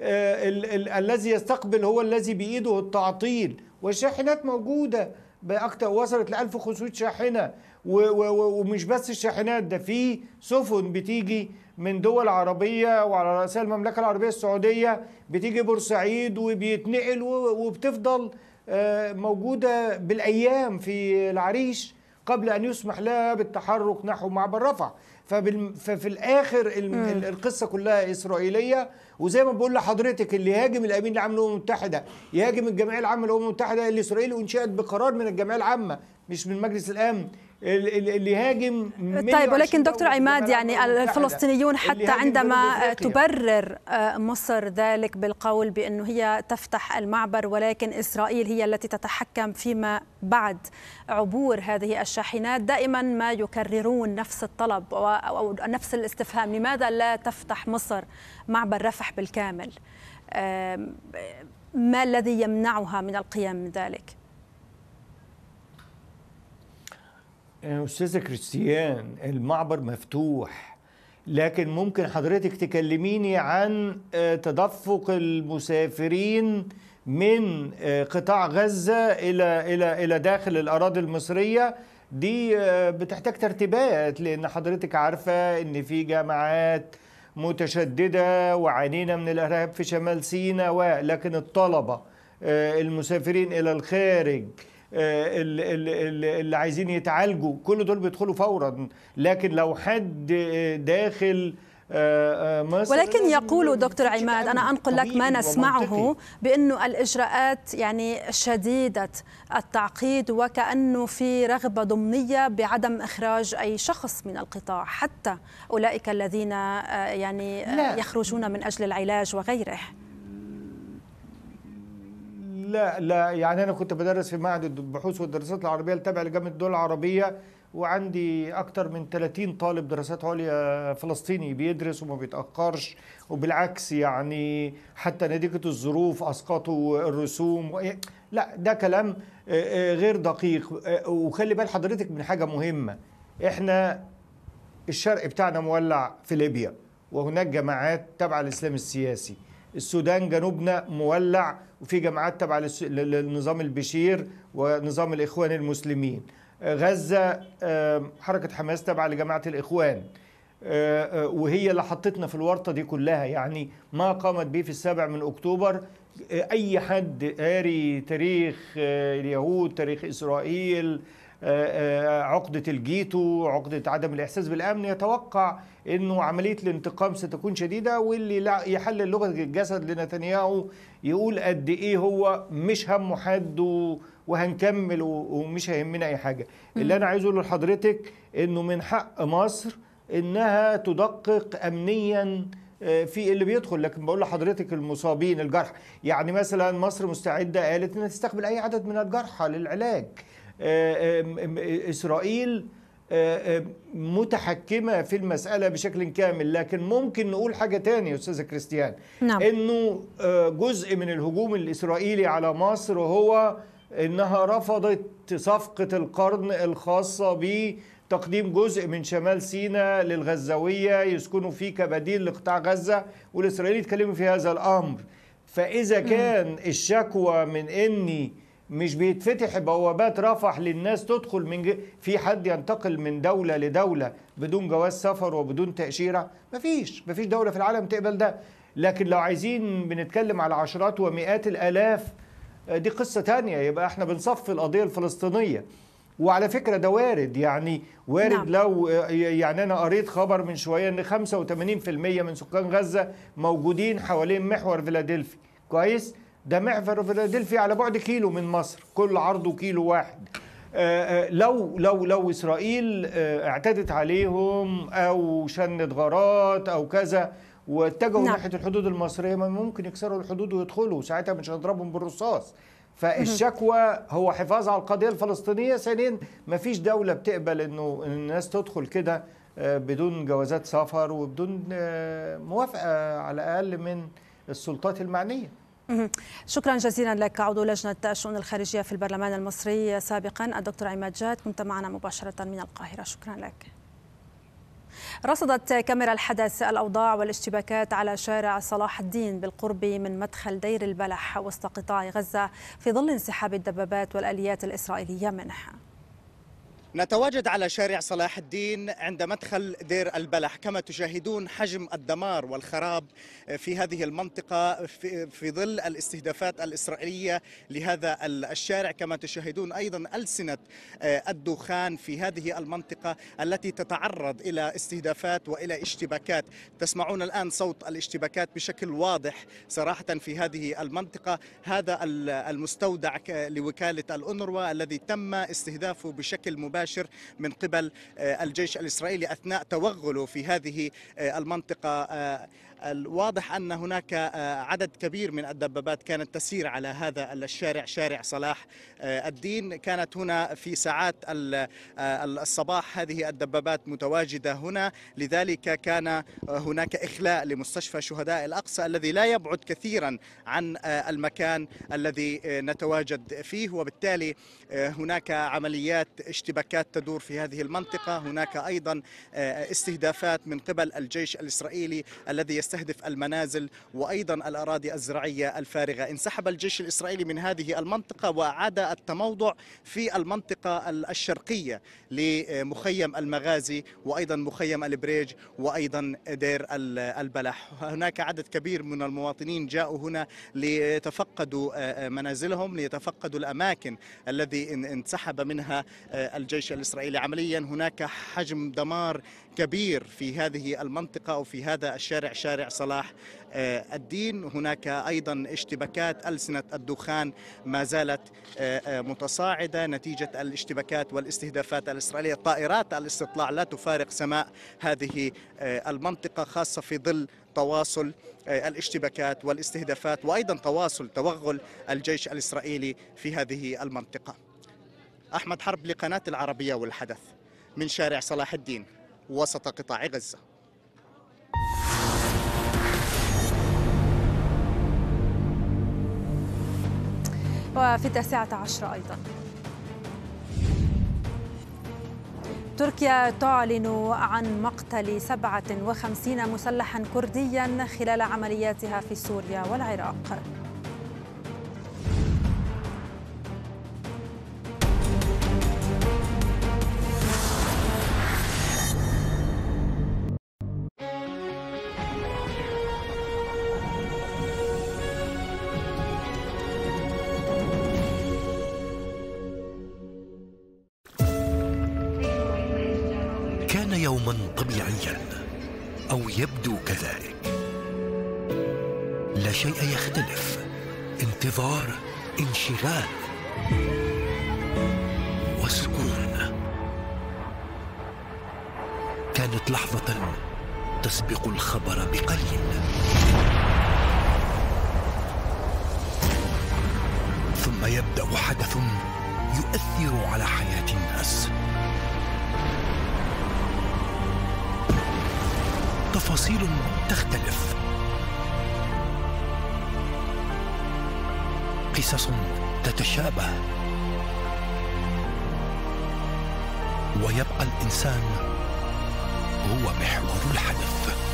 آه، ال- ال- الذي يستقبل هو الذي بإيده التعطيل. والشاحنات موجودة باكثر وصلت ل 1500 شاحنة و- و- و- ومش بس الشاحنات ده في سفن بتيجي من دول عربية وعلى راسها المملكة العربية السعودية بتيجي بورسعيد وبيتنقل وبتفضل آه، موجودة بالأيام في العريش. قبل أن يسمح لها بالتحرك نحو معبر رفح. ففي الآخر ال... مم. ال- القصة كلها إسرائيلية وزي ما بقول لحضرتك اللي يهاجم الأمين العام للأمم المتحدة يهاجم الجمعية العامة للأمم المتحدة اللي اسرائيل انشئت بقرار من الجمعية العامة مش من مجلس الأمن ال- ال- اللي يهاجم طيب ولكن دكتور عماد يعني الفلسطينيون حتى هاجم عندما. تبرر آه، مصر ذلك بالقول بأنه هي تفتح المعبر ولكن إسرائيل هي التي تتحكم فيما بعد عبور هذه الشاحنات. دائما ما يكررون نفس الطلب و- أو نفس الاستفهام. لماذا لا تفتح مصر معبر رفح بالكامل؟ ما الذي يمنعها من القيام من ذلك؟ أستاذة كريستيان المعبر مفتوح لكن ممكن حضرتك تكلميني عن آه، تدفق المسافرين من آه، قطاع غزة إلى إلى إلى داخل الأراضي المصرية دي آه، بتحتاج ترتيبات لأن حضرتك عارفة إن في جامعات متشددة وعانينا من الإرهاب في شمال سيناء ولكن الطلبة آه، المسافرين إلى الخارج آه، ال- ال- ال- اللي عايزين يتعالجوا كل دول بيدخلوا فورا لكن لو حد آه، داخل آه، مصر ولكن يقول دكتور عماد أنا أنقل لك ما نسمعه ومنطقي. بأن الإجراءات يعني شديدة التعقيد وكأنه في رغبة ضمنية بعدم إخراج أي شخص من القطاع حتى أولئك الذين آه، يعني آه، لا. يخرجون من أجل العلاج وغيره لا لا يعني أنا كنت بدرس في معهد البحوث والدراسات العربية التابع لجامعة الدول العربية وعندي أكتر من 30 طالب دراسات عليا فلسطيني بيدرس وما بيتأخرش وبالعكس يعني حتى نتيجة الظروف أسقطوا الرسوم و- لا ده كلام آه، آه، غير دقيق. آه، وخلي بال حضرتك من حاجة مهمة. إحنا الشرق بتاعنا مولع في ليبيا وهناك جماعات تابعة للإسلام السياسي. السودان جنوبنا مولع وفي جماعات لل- للنظام البشير ونظام الإخوان المسلمين. آه، غزة آه، حركة حماس تابعه لجماعة الإخوان. آه، آه، وهي اللي حطتنا في الورطة دي كلها. يعني ما قامت به في السابع من أكتوبر. آه، أي حد قاري تاريخ اليهود تاريخ إسرائيل آه، عقدة الجيتو عقدة عدم الإحساس بالأمن يتوقع أنه عملية الانتقام ستكون شديدة واللي لا يحلل لغة الجسد لنتنياهو يقول قد إيه هو مش همه حد وهنكمل ومش هيهمنا أي حاجة. اللي أنا عايز أقوله لحضرتك أنه من حق مصر إنها تدقق أمنيا آه، في اللي بيدخل. لكن بقول لحضرتك المصابين الجرح. يعني مثلا مصر مستعدة قالت إنها تستقبل أي عدد من الجرحى للعلاج. آه، آم، إسرائيل آه، آه، متحكمة في المسألة بشكل كامل. لكن ممكن نقول حاجة تانية أستاذة كريستيان. نعم. آه، جزء من الهجوم الإسرائيلي على مصر هو إنها رفضت صفقة القرن الخاصة بتقديم جزء من شمال سيناء للغزاوية يسكنوا فيه كبديل لقطاع غزة والإسرائيليين يتكلموا في هذا الأمر. فإذا كان الشكوى من إني مش بيتفتح بوابات رفح للناس تدخل من ج... في حد ينتقل من دولة لدولة بدون جواز سفر وبدون تأشيرة؟ مفيش مفيش دولة في العالم تقبل ده. لكن لو عايزين بنتكلم على عشرات ومئات الآلاف آه، دي قصة تانية. يبقى إحنا بنصفي القضية الفلسطينية. وعلى فكرة ده وارد يعني وارد نعم. لو يعني أنا قريت خبر من شوية إن 85% من سكان غزة موجودين حوالين محور فيلادلفيا كويس؟ ده محور فيلادلفيا على بعد كيلو من مصر كل عرضه كيلو واحد آه، آه، لو لو لو إسرائيل آه، اعتدت عليهم أو شنت غارات أو كذا واتجهوا نعم. ناحية الحدود المصرية ما ممكن يكسروا الحدود ويدخلوا ساعتها مش هنضربهم بالرصاص فالشكوى هو حفاظ على القضية الفلسطينية ثانيا ما فيش دولة بتقبل إنه الناس تدخل كده بدون جوازات سفر وبدون موافقة على الأقل من السلطات المعنية. شكرا جزيلا لك عضو لجنة الشؤون الخارجية في البرلمان المصري. سابقا الدكتور عماد جاد كنت معنا مباشرة من القاهرة. شكرا لك. رصدت كاميرا الحدث الأوضاع والاشتباكات على شارع صلاح الدين بالقرب من مدخل دير البلح وسط قطاع غزة في ظل انسحاب الدبابات والآليات الإسرائيلية منه نتواجد على شارع صلاح الدين عند مدخل دير البلح. كما تشاهدون حجم الدمار والخراب في هذه المنطقة في, ظل الاستهدافات الإسرائيلية لهذا الشارع. كما تشاهدون أيضا ألسنة الدخان في هذه المنطقة التي تتعرض إلى استهدافات وإلى اشتباكات. تسمعون الآن صوت الاشتباكات بشكل واضح صراحة في هذه المنطقة. هذا المستودع لوكالة الأونروا الذي تم استهدافه بشكل مباشر. مباشر من قبل الجيش الإسرائيلي أثناء توغله في هذه المنطقة الواضح أن هناك عدد كبير من الدبابات كانت تسير على هذا الشارع شارع صلاح. الدين كانت هنا في ساعات الصباح. هذه الدبابات متواجدة هنا. لذلك كان هناك إخلاء لمستشفى شهداء الأقصى الذي لا يبعد كثيرا عن المكان الذي نتواجد فيه. وبالتالي هناك عمليات اشتباكات تدور في هذه المنطقة. هناك أيضا استهدافات من قبل الجيش الإسرائيلي الذي يست يستهدف المنازل وأيضا الأراضي الزراعية الفارغة. انسحب الجيش الإسرائيلي من هذه المنطقة وأعاد التموضع في المنطقة الشرقية لمخيم المغازي وأيضا مخيم البريج وأيضا دير البلح. هناك عدد كبير من المواطنين جاءوا هنا ليتفقدوا منازلهم ليتفقدوا الأماكن الذي انسحب منها الجيش الإسرائيلي. عمليا هناك حجم دمار كبير في هذه المنطقة وفي هذا الشارع شارع صلاح. الدين هناك أيضا اشتباكات. ألسنة الدخان ما زالت متصاعدة. نتيجة الاشتباكات والاستهدافات الإسرائيلية. طائرات الاستطلاع لا تفارق سماء هذه المنطقة خاصة في ظل تواصل الاشتباكات والاستهدافات وأيضا تواصل توغل الجيش الإسرائيلي في هذه المنطقة. أحمد حرب لقناة العربية والحدث من شارع صلاح الدين. وسط قطاع غزة. وفي التاسعة عشر أيضا. تركيا تعلن عن مقتل 57 مسلحا كرديا خلال عملياتها في سوريا والعراق. انتظار انشغال وسكون. كانت لحظة تسبق الخبر بقليل. ثم يبدأ حدث يؤثر على حياة الناس. تفاصيل تختلف. قصص تتشابه. ويبقى الإنسان هو محور الحدث.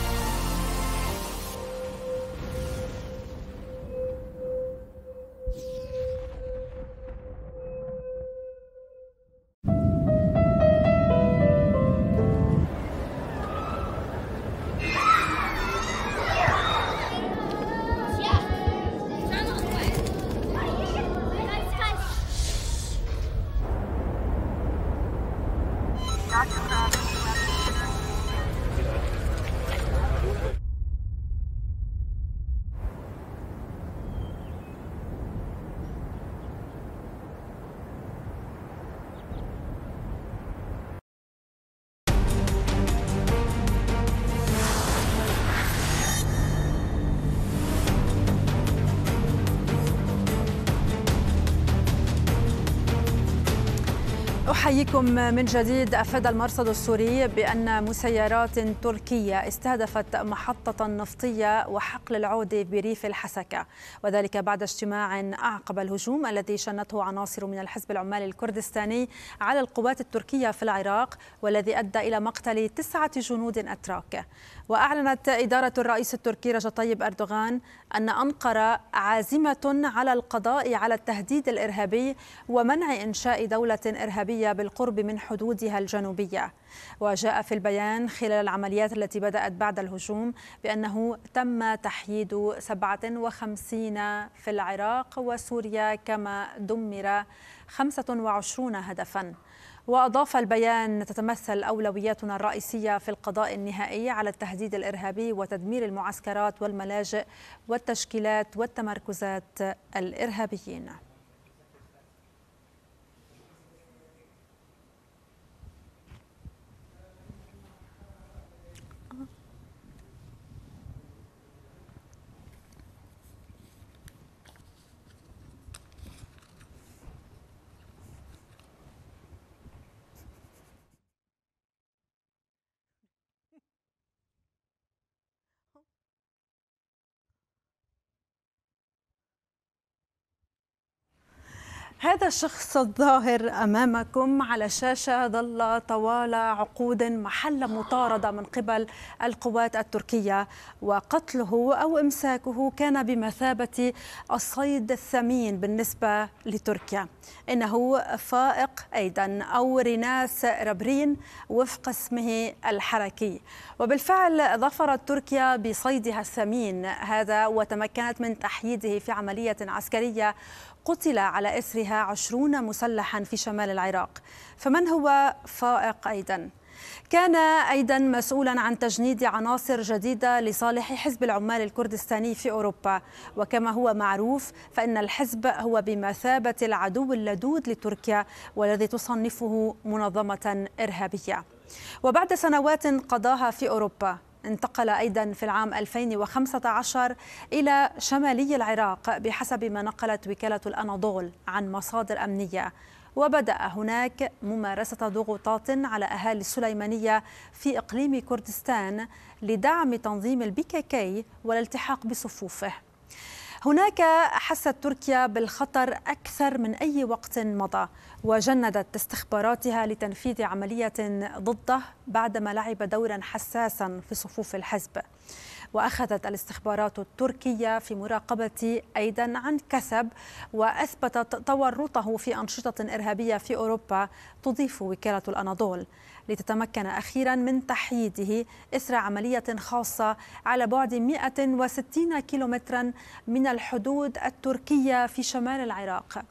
أحييكم من جديد. أفاد المرصد السوري بأن مسيرات تركية استهدفت محطة نفطية وحقل العود بريف الحسكة وذلك بعد اجتماع أعقب الهجوم الذي شنته عناصر من الحزب العمالي الكردستاني على القوات التركية في العراق والذي أدى إلى مقتل تسعة جنود أتراك. وأعلنت إدارة الرئيس التركي رجب طيب أردوغان أن أنقرة عازمة على القضاء على التهديد الإرهابي ومنع إنشاء دولة إرهابية بالقرب من حدودها الجنوبية. وجاء في البيان خلال العمليات التي بدأت بعد الهجوم بأنه تم تحييد 57 في العراق وسوريا كما دمر 25 هدفاً. وأضاف البيان تتمثل أولوياتنا الرئيسية في القضاء النهائي على التهديد الإرهابي وتدمير المعسكرات والملاجئ والتشكيلات والتمركزات الإرهابيين. هذا الشخص الظاهر أمامكم على الشاشه ظل طوال عقود محل مطاردة من قبل القوات التركية وقتله أو إمساكه كان بمثابة الصيد الثمين بالنسبة لتركيا. إنه فائق أيضا أو ريناس ربرين وفق اسمه الحركي. وبالفعل ظفرت تركيا بصيدها الثمين. هذا وتمكنت من تحييده في عملية عسكرية قتل على إثرها عشرون مسلحا في شمال العراق. فمن هو فائق أيضا؟ كان أيضا مسؤولا عن تجنيد عناصر جديدة لصالح حزب العمال الكردستاني في أوروبا. وكما هو معروف فإن الحزب هو بمثابة العدو اللدود لتركيا والذي تصنفه منظمة إرهابية. وبعد سنوات قضاها في أوروبا انتقل أيضا في العام 2015 إلى شمالي العراق بحسب ما نقلت وكالة الأناضول عن مصادر أمنية. وبدأ هناك ممارسة ضغوطات على أهالي السليمانية في إقليم كردستان لدعم تنظيم البيكيكي والالتحاق بصفوفه. هناك حست تركيا بالخطر أكثر من أي وقت مضى وجندت استخباراتها لتنفيذ عملية ضده بعدما لعب دورا حساسا في صفوف الحزب. وأخذت الاستخبارات التركية في مراقبة أيضا عن كسب وأثبتت تورطه في أنشطة إرهابية في أوروبا تضيف وكالة الأناضول. لتتمكن أخيرا من تحييده. اثر عملية خاصة على بعد 160 كيلومترا من الحدود التركية في شمال العراق.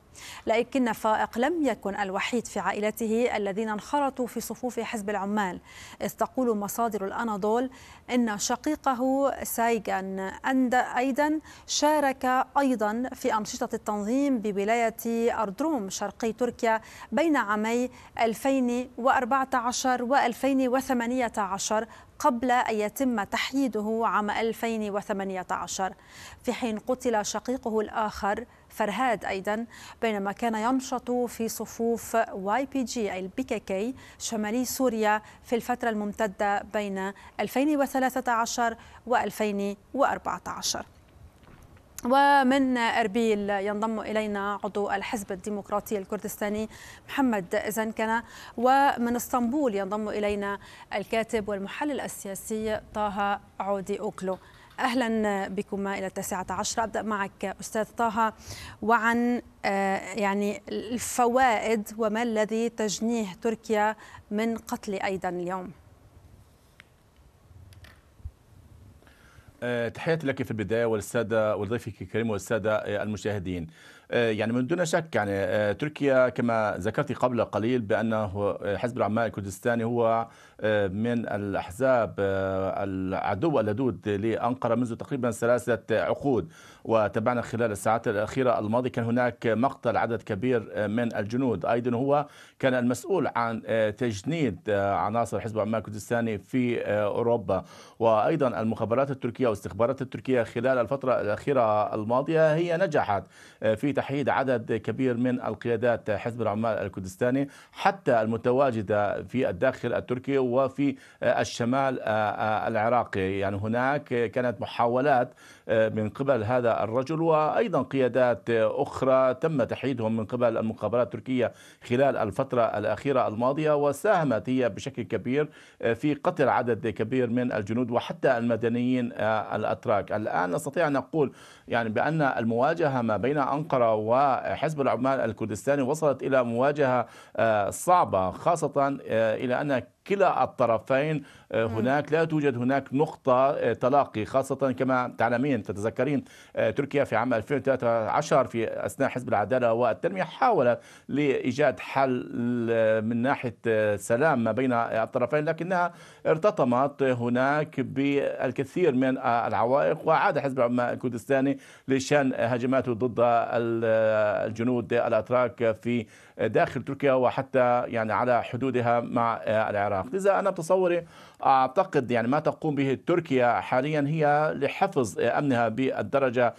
لكن فائق لم يكن الوحيد في عائلته الذين انخرطوا في صفوف حزب العمال. إذ تقول مصادر الأناضول إن شقيقه سايغان أند أيضا شارك أيضا في أنشطة التنظيم بولاية أرضروم شرقي تركيا بين عامي 2014 و 2018 قبل أن يتم تحييده عام 2018 في حين قتل شقيقه الآخر فرهاد أيضا بينما كان ينشط في صفوف واي بي جي أي البي كي شمالي سوريا في الفترة الممتدة بين 2013 و 2014 ومن أربيل ينضم إلينا عضو الحزب الديمقراطي الكردستاني محمد زنكنة ومن إسطنبول ينضم إلينا الكاتب والمحلل السياسي طه عودي أوكلو. أهلا بكما إلى التاسعة عشره أبدأ معك أستاذ طه وعن يعني الفوائد وما الذي تجنيه تركيا من قتل أيضا اليوم. تحياتي لك في البداية والسادة وضيفك الكريم والسادة المشاهدين. يعني من دون شك يعني تركيا كما ذكرت قبل قليل بأنه حزب العمال الكردستاني هو من الأحزاب العدو اللدود لأنقرة منذ تقريبا ثلاثة عقود. وتابعنا خلال الساعات الأخيرة الماضية كان هناك مقتل عدد كبير من الجنود. أيضا هو كان المسؤول عن تجنيد عناصر حزب العمال الكردستاني في أوروبا. وأيضا المخابرات التركية والاستخبارات التركية خلال الفترة الأخيرة الماضية هي نجحت في تحييد عدد كبير من القيادات حزب العمال الكردستاني حتى المتواجدة في الداخل التركي. وفي الشمال العراقي يعني هناك كانت محاولات من قبل هذا الرجل وأيضا قيادات أخرى تم تحييدهم من قبل المخابرات التركية خلال الفترة الأخيرة الماضية وساهمت هي بشكل كبير في قتل عدد كبير من الجنود وحتى المدنيين الأتراك. الآن نستطيع أن نقول يعني بأن المواجهة ما بين أنقرة وحزب العمال الكردستاني وصلت إلى مواجهة صعبة خاصة إلى أن كلا الطرفين هناك لا توجد هناك نقطة تلاقي خاصة كما تعلمين تتذكرين تركيا في عام 2013 في أثناء حزب العدالة والتنمية حاولت لإيجاد حل من ناحية سلام ما بين الطرفين لكنها ارتطمت هناك بالكثير من العوائق وعاد حزب الكردستاني لشأن هجماته ضد الجنود الأتراك في داخل تركيا وحتى يعني على حدودها مع العراق. لذا أنا بتصوري أعتقد يعني ما تقوم به تركيا حاليا هي لحفظ أمنها بالدرجة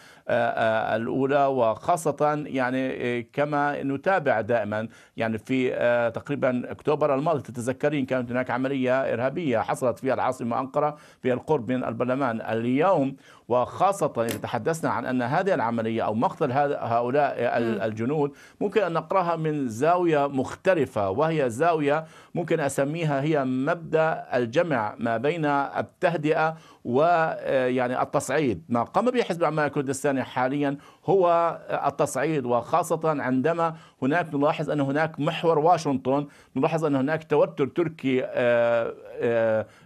الأولى وخاصة يعني كما نتابع دائما يعني في تقريبا أكتوبر الماضي. تتذكرين كانت هناك عملية إرهابية حصلت في العاصمة أنقرة في القرب من البرلمان. اليوم وخاصة إذا تحدثنا عن أن هذه العملية أو مقتل هؤلاء الجنود ممكن أن نقرأها من زاوية مختلفة وهي زاوية ممكن أسميها هي مبدأ الجمع ما بين التهدئة ويعني التصعيد. ما قام به حزب العمال الكردستاني حاليا هو التصعيد. وخاصة عندما هناك نلاحظ أن هناك محور واشنطن نلاحظ أن هناك توتر تركي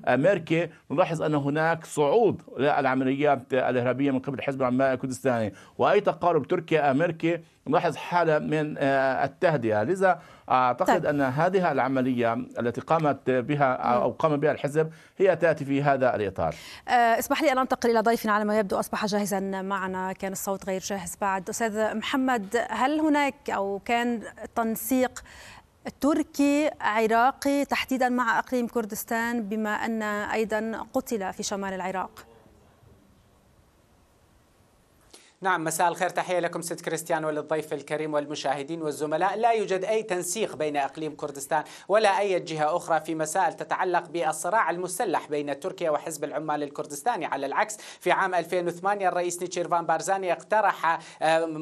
أمريكي نلاحظ أن هناك صعود للعمليات الإرهابية من قبل حزب العمال الكردستاني. وأي تقارب تركيا أمريكي نلاحظ حالة من التهدئة. لذا أعتقد طيب. أن هذه العملية التي قامت بها أو قام بها الحزب هي تأتي في هذا الإطار. اسمح لي أن أنتقل إلى ضيفنا على ما يبدو أصبح جاهزا معنا كان الصوت غير جاهز بعد. أستاذ محمد هل هناك أو كان تنسيق تركي عراقي تحديدا مع إقليم كردستان بما أن أيضا قتل في شمال العراق؟ نعم مساء الخير. تحية لكم ست كريستيان وللضيف الكريم والمشاهدين والزملاء. لا يوجد أي تنسيق بين أقليم كردستان ولا أي جهة أخرى في مسائل تتعلق بالصراع المسلح بين تركيا وحزب العمال الكردستاني. على العكس في عام 2008 الرئيس نيتشيرفان بارزاني اقترح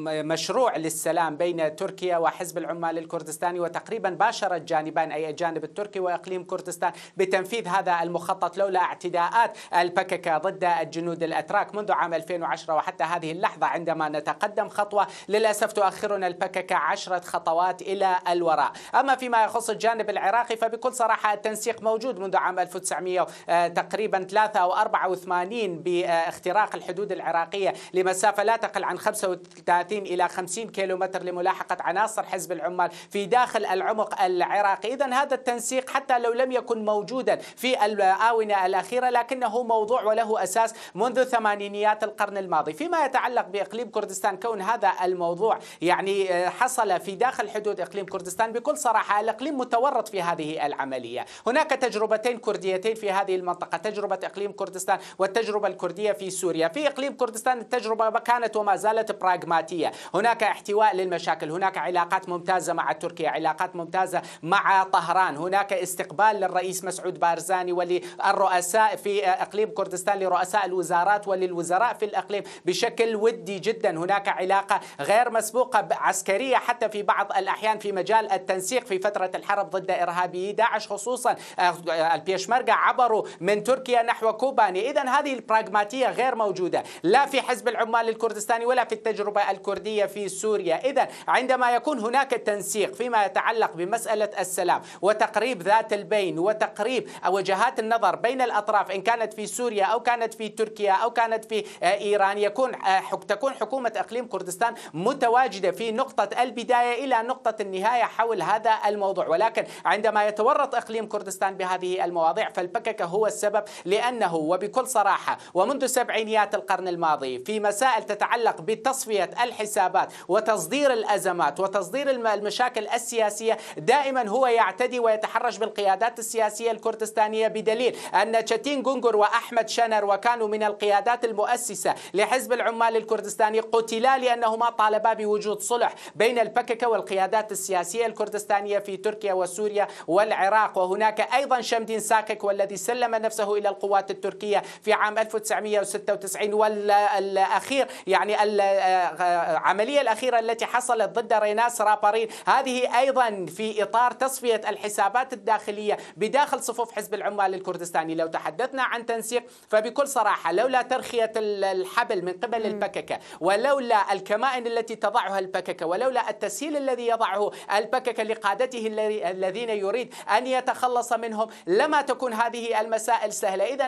مشروع للسلام بين تركيا وحزب العمال الكردستاني وتقريبا باشر الجانبان أي الجانب التركي وإقليم كردستان بتنفيذ هذا المخطط لولا اعتداءات البككة ضد الجنود الأتراك منذ عام 2010 وحتى هذه اللحظة. عندما نتقدم خطوة. للأسف تؤخرنا البككة عشرة خطوات إلى الوراء. أما فيما يخص الجانب العراقي فبكل صراحة التنسيق موجود منذ عام 1900 تقريبا 3 أو 84 باختراق الحدود العراقية. لمسافة لا تقل عن 35 إلى 50 كيلومتر لملاحقة عناصر حزب العمال في داخل العمق العراقي. إذا هذا التنسيق حتى لو لم يكن موجودا في الآونة الأخيرة لكنه موضوع وله أساس منذ ثمانينيات القرن الماضي. فيما يتعلق باقليم كردستان. كون هذا الموضوع يعني حصل في داخل حدود إقليم كردستان بكل صراحة الإقليم متورط في هذه العملية، هناك تجربتين كرديتين في هذه المنطقة، تجربة إقليم كردستان والتجربة الكردية في سوريا، في إقليم كردستان التجربة كانت وما زالت براغماتية، هناك احتواء للمشاكل، هناك علاقات ممتازة مع تركيا، علاقات ممتازة مع طهران، هناك استقبال للرئيس مسعود بارزاني وللرؤساء في إقليم كردستان لرؤساء الوزارات وللوزراء في الإقليم بشكل ودي جدا. هناك علاقة غير مسبوقة عسكرية حتى في بعض الأحيان في مجال التنسيق في فترة الحرب ضد إرهابي داعش خصوصا البيشمركة عبروا من تركيا نحو كوباني إذا هذه البراغماتية غير موجودة لا في حزب العمال الكردستاني ولا في التجربة الكردية في سوريا. إذا عندما يكون هناك تنسيق فيما يتعلق بمسألة السلام وتقريب ذات البين وتقريب وجهات النظر بين الأطراف إن كانت في سوريا أو كانت في تركيا أو كانت في إيران يكون تكون حكومة إقليم كردستان متواجدة في نقطة البداية إلى نقطة النهاية حول هذا الموضوع. ولكن عندما يتورط إقليم كردستان بهذه المواضيع فالبككة هو السبب لأنه وبكل صراحة ومنذ سبعينيات القرن الماضي في مسائل تتعلق بتصفية الحسابات وتصدير الأزمات وتصدير المشاكل السياسية دائما هو يعتدي ويتحرش بالقيادات السياسية الكردستانية بدليل أن تشاتين جونجر وأحمد شنر وكانوا من القيادات المؤسسة لحزب العمال الكردستاني قتلا لأنهما طالبا بوجود صلح بين البككة والقيادات السياسية الكردستانية في تركيا وسوريا والعراق. وهناك أيضا شمدين ساكك والذي سلم نفسه إلى القوات التركية في عام 1996 والأخير يعني العملية الأخيرة التي حصلت ضد ريناس رابارين. هذه أيضا في إطار تصفية الحسابات الداخلية بداخل صفوف حزب العمال الكردستاني. لو تحدثنا عن تنسيق فبكل صراحة لولا ترخية الحبل من قبل البككة ولولا الكمائن التي تضعها البككة ولولا التسهيل الذي يضعه البككة لقادته الذين يريد أن يتخلص منهم لما تكون هذه المسائل سهلة. إذا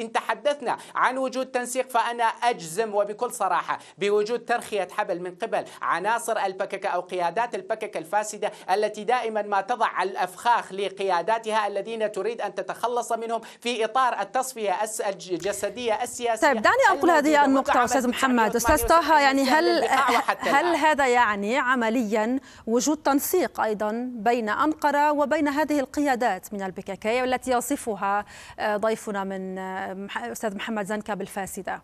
إن تحدثنا عن وجود تنسيق فأنا أجزم وبكل صراحة بوجود ترخية حبل من قبل عناصر البككة أو قيادات البككة الفاسدة التي دائما ما تضع الأفخاخ لقياداتها الذين تريد أن تتخلص منهم في إطار التصفية الجسدية السياسية طيب دعني أنقل هذه النقطة أستاذ محمد. أستاذ طه يعني هل هل الآن. هذا يعني عمليا وجود تنسيق أيضا بين أنقرة وبين هذه القيادات من البككي والتي يصفها آه، ضيفنا من آه، أستاذ محمد زنكه بالفاسدة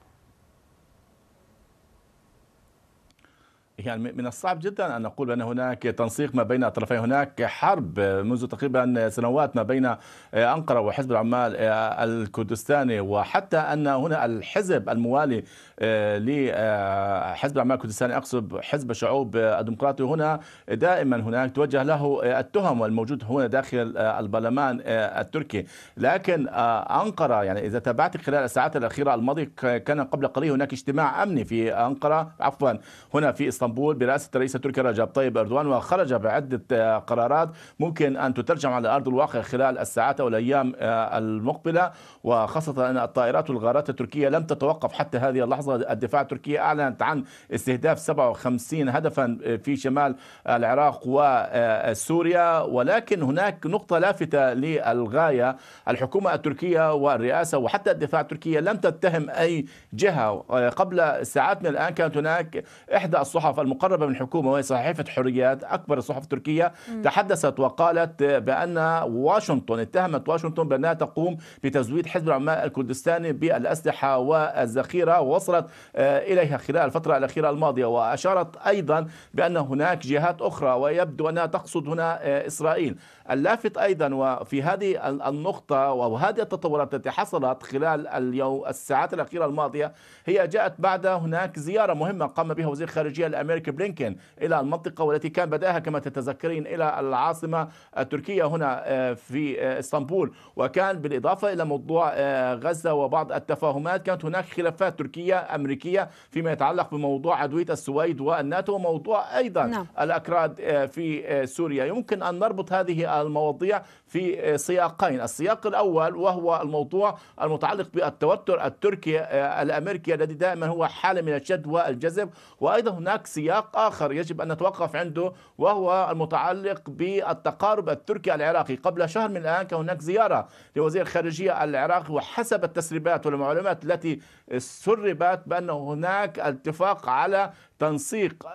يعني من الصعب جدا أن نقول أن هناك تنسيق ما بين الطرفين، هناك حرب منذ تقريبا سنوات ما بين أنقرة وحزب العمال الكردستاني وحتى أن هنا الحزب الموالي لحزب العمال الكردستاني أقصد حزب الشعوب الديمقراطي هنا. دائما هناك توجه له التهم الموجود هنا داخل البرلمان التركي، لكن أنقرة يعني إذا تابعت خلال الساعات الأخيرة الماضية كان قبل قليل هناك اجتماع أمني في أنقرة عفوا هنا في إسطنبول برئاسة الرئيس التركي رجب طيب اردوغان وخرج بعدة قرارات ممكن أن تترجم على أرض الواقع خلال الساعات أو الأيام المقبلة. وخاصة أن الطائرات والغارات التركية لم تتوقف حتى هذه اللحظة. الدفاع التركي أعلنت عن استهداف 57 هدفا في شمال العراق وسوريا. ولكن هناك نقطة لافتة للغاية. الحكومة التركية والرئاسة وحتى الدفاع التركية لم تتهم أي جهة. قبل ساعات من الآن كانت هناك إحدى الصحف المقربة من الحكومة وهي صحيفة حريات أكبر الصحف التركية م. تحدثت وقالت بأن واشنطن اتهمت واشنطن بأنها تقوم بتزويد حزب العمال الكردستاني بالأسلحة والذخيرة ووصلت إليها خلال الفترة الأخيرة الماضية وأشارت أيضا بأن هناك جهات أخرى ويبدو أنها تقصد هنا إسرائيل. اللافت أيضا وفي هذه النقطة وهذه التطورات التي حصلت خلال اليوم الساعات الأخيرة الماضية هي جاءت بعد هناك زيارة مهمة قام بها وزير الخارجيه الأمريكي بلينكن إلى المنطقة والتي كان بدأها كما تتذكرين إلى العاصمة التركية هنا في إسطنبول. وكان بالإضافة إلى موضوع غزة وبعض التفاهمات كانت هناك خلافات تركية أمريكية فيما يتعلق بموضوع عدوية السويد والناتو وموضوع أيضا نعم. الأكراد في سوريا يمكن أن نربط هذه المواضيع في سياقين. السياق الأول وهو الموضوع المتعلق بالتوتر التركي الأمريكي الذي دائما هو حالة من الشد والجذب. وأيضا هناك سياق آخر يجب أن نتوقف عنده وهو المتعلق بالتقارب التركي العراقي. قبل شهر من الآن كان هناك زيارة لوزير الخارجية العراقي وحسب التسريبات والمعلومات التي سربت بأن هناك اتفاق على تنسيق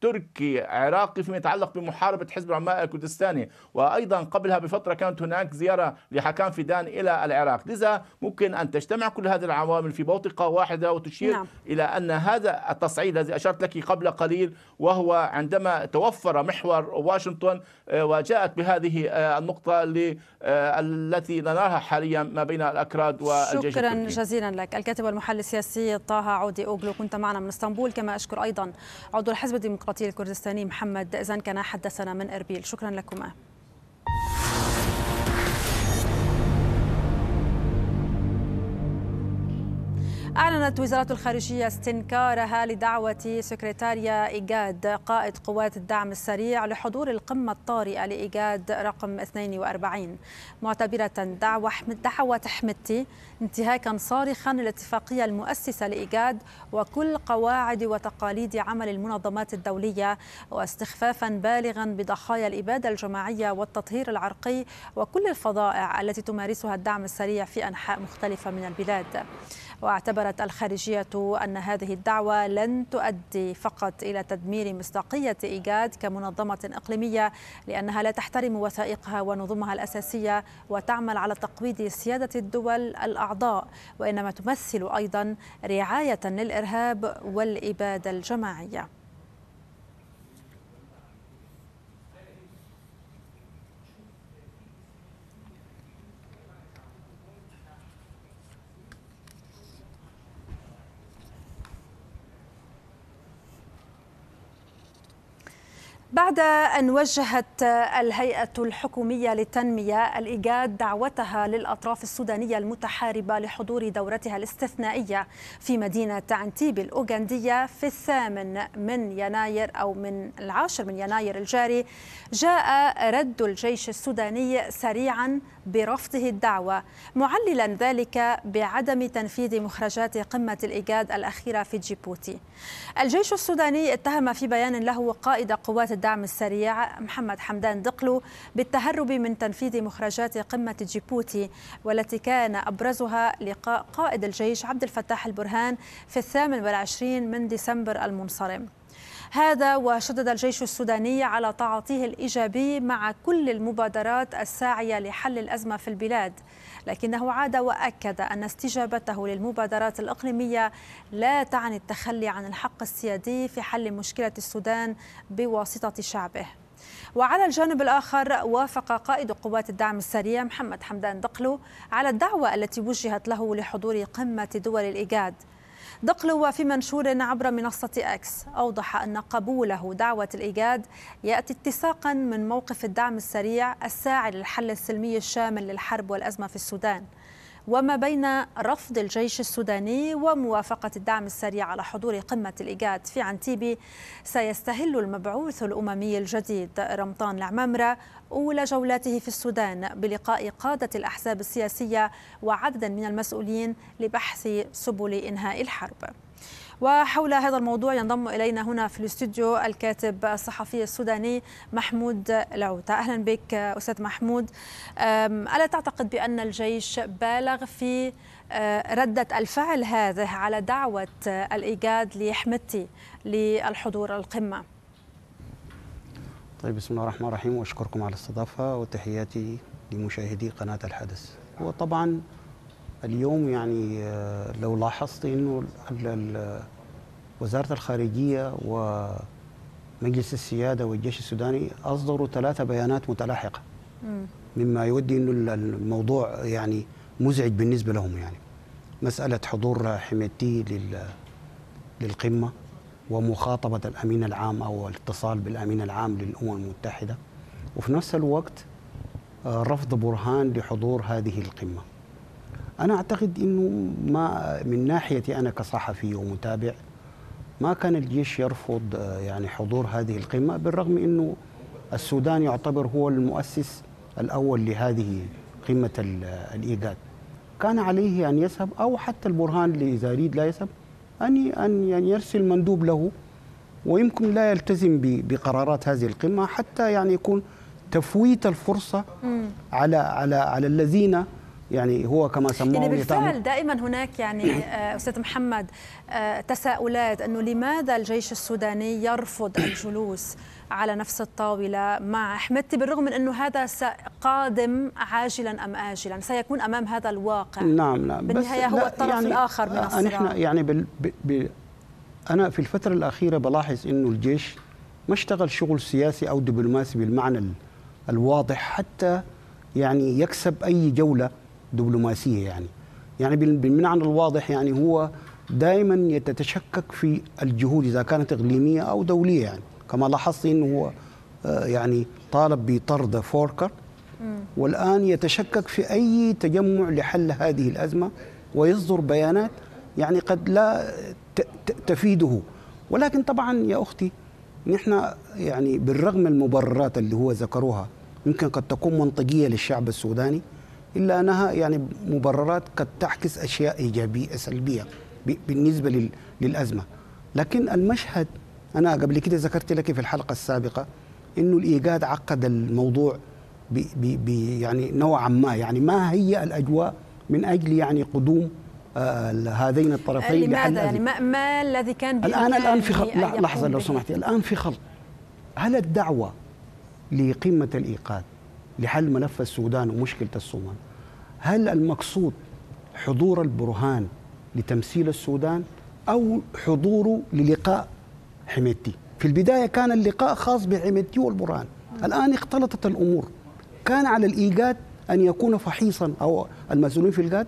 تركي عراقي فيما يتعلق بمحاربة حزب العمال الكردستاني وأيضا قبلها بفترة كانت هناك زيارة لحكام فيدان إلى العراق لذا ممكن أن تجتمع كل هذه العوامل في بوتقة واحدة وتشير نعم. إلى أن هذا التصعيد الذي أشرت لك قبل قليل وهو عندما توفر محور واشنطن وجاءت بهذه النقطة التي نراها حاليا ما بين الأكراد والجيش شكرا التركي. جزيلا لك الكاتب والمحلل السياسي طه عودي أوغلو كنت معنا من إسطنبول كما أشكر أيضا. عضو الحزب الديمقراطي الكردستاني محمد زنكنا حدثنا من إربيل. شكرا لكما. أعلنت وزارة الخارجية استنكارها لدعوة سكرتاريا إيجاد قائد قوات الدعم السريع لحضور القمة الطارئة لإيجاد رقم 42 معتبرة دعوة دعوة حمدتي انتهاكا صارخا للاتفاقية المؤسسة لإيجاد وكل قواعد وتقاليد عمل المنظمات الدولية واستخفافا بالغا بضحايا الإبادة الجماعية والتطهير العرقي وكل الفظائع التي تمارسها الدعم السريع في أنحاء مختلفة من البلاد. واعتبرت الخارجية أن هذه الدعوة لن تؤدي فقط إلى تدمير مصداقية إيجاد كمنظمة إقليمية لأنها لا تحترم وثائقها ونظمها الأساسية وتعمل على تقويض سيادة الدول الأعضاء وإنما تمثل أيضا رعاية للإرهاب والإبادة الجماعية. بعد أن وجهت الهيئة الحكومية للتنمية الإيجاد دعوتها للأطراف السودانية المتحاربة لحضور دورتها الاستثنائية في مدينة عنتيب الأوغندية في الثامن من يناير أو من العاشر من يناير الجاري جاء رد الجيش السوداني سريعا برفضه الدعوة معللا ذلك بعدم تنفيذ مخرجات قمة الإيجاد الأخيرة في جيبوتي. الجيش السوداني اتهم في بيان له قائد قوات الدعم السريع محمد حمدان دقلو بالتهرب من تنفيذ مخرجات قمة جيبوتي والتي كان أبرزها لقاء قائد الجيش عبد الفتاح البرهان في الثامن والعشرين من ديسمبر المنصرم. هذا وشدد الجيش السوداني على تعاطيه الإيجابي مع كل المبادرات الساعية لحل الأزمة في البلاد لكنه عاد وأكد أن استجابته للمبادرات الإقليمية لا تعني التخلي عن الحق السيادي في حل مشكلة السودان بواسطة شعبه. وعلى الجانب الآخر وافق قائد قوات الدعم السريع محمد حمدان دقلو على الدعوة التي وجهت له لحضور قمة دول الإيجاد دقلو في منشور عبر منصة أكس أوضح أن قبوله دعوة الإيجاد يأتي اتساقا من موقف الدعم السريع الساعي للحل السلمي الشامل للحرب والأزمة في السودان. وما بين رفض الجيش السوداني وموافقة الدعم السريع على حضور قمة الإيجاد في عنتيبي سيستهل المبعوث الأممي الجديد رمضان العمامرة أولى جولاته في السودان بلقاء قادة الأحزاب السياسية وعدد من المسؤولين لبحث سبل إنهاء الحرب. وحول هذا الموضوع ينضم إلينا هنا في الاستوديو الكاتب الصحفي السوداني محمود العوتة أهلا بك أستاذ محمود. ألا تعتقد بأن الجيش بالغ في ردة الفعل هذه على دعوة الإيجاد لحمتي للحضور القمة؟ طيب بسم الله الرحمن الرحيم وأشكركم على الاستضافة وتحياتي لمشاهدي قناة الحدث. هو طبعا اليوم يعني لو لاحظت إنه وزارة الخارجية ومجلس السيادة والجيش السوداني أصدروا ثلاثة بيانات متلاحقة مما يودي إنه الموضوع يعني مزعج بالنسبة لهم يعني. مسألة حضور حميتي للقمة ومخاطبة الأمين العام أو الاتصال بالأمين العام للأمم المتحدة. وفي نفس الوقت رفض برهان لحضور هذه القمة. أنا أعتقد أنه ما من ناحيتي أنا كصحفي ومتابع ما كان الجيش يرفض يعني حضور هذه القمة بالرغم أنه السودان يعتبر هو المؤسس الأول لهذه قمة الإيجاد كان عليه أن يذهب أو حتى البرهان إذا يريد لا يذهب أن يعني يرسل مندوب له ويمكن لا يلتزم بقرارات هذه القمة حتى يعني يكون تفويت الفرصة مم. على على على الذين يعني هو كما سماه يعني بالفعل دائما هناك يعني أستاذ محمد تساؤلات أنه لماذا الجيش السوداني يرفض الجلوس على نفس الطاولة مع حمدتي بالرغم من أنه هذا قادم عاجلا أم اجلا؟ سيكون أمام هذا الواقع. نعم نعم. بالنهاية هو الطرف يعني الآخر من الصراع نحن يعني بال ب ب أنا في الفترة الأخيرة بلاحظ أنه الجيش ما اشتغل شغل سياسي أو دبلوماسي بالمعنى الواضح حتى يعني يكسب أي جولة دبلوماسية يعني. يعني بالمعنى الواضح يعني هو دائما يتشكك في الجهود إذا كانت إقليمية أو دولية يعني. كما لاحظت إنه هو يعني طالب بطرد فوركر. والآن يتشكك في أي تجمع لحل هذه الأزمة ويصدر بيانات يعني قد لا تفيده. ولكن طبعا يا أختي نحن يعني بالرغم من المبررات اللي هو ذكروها يمكن قد تكون منطقية للشعب السوداني. إلا أنها يعني مبررات قد تعكس أشياء إيجابية سلبية بالنسبة للأزمة. لكن المشهد أنا قبل كده ذكرت لك في الحلقة السابقة إنه الإيجاد عقد الموضوع ب ب يعني نوعا ما. يعني ما هي الأجواء من أجل يعني قدوم آه هذين الطرفين لماذا؟ يعني ما, ما الذي كان الآن الآن في خلط لحظة لو سمحتي الآن في خلط هل الدعوة لقمة الإيقاد لحل ملف السودان ومشكلة الصومال؟ هل المقصود حضور البرهان لتمثيل السودان أو حضوره للقاء حميدتي؟ في البداية كان اللقاء خاص بحميدتي والبرهان. الآن اختلطت الأمور. كان على الإيجاد أن يكون فحيصا أو المسؤولين في الجاد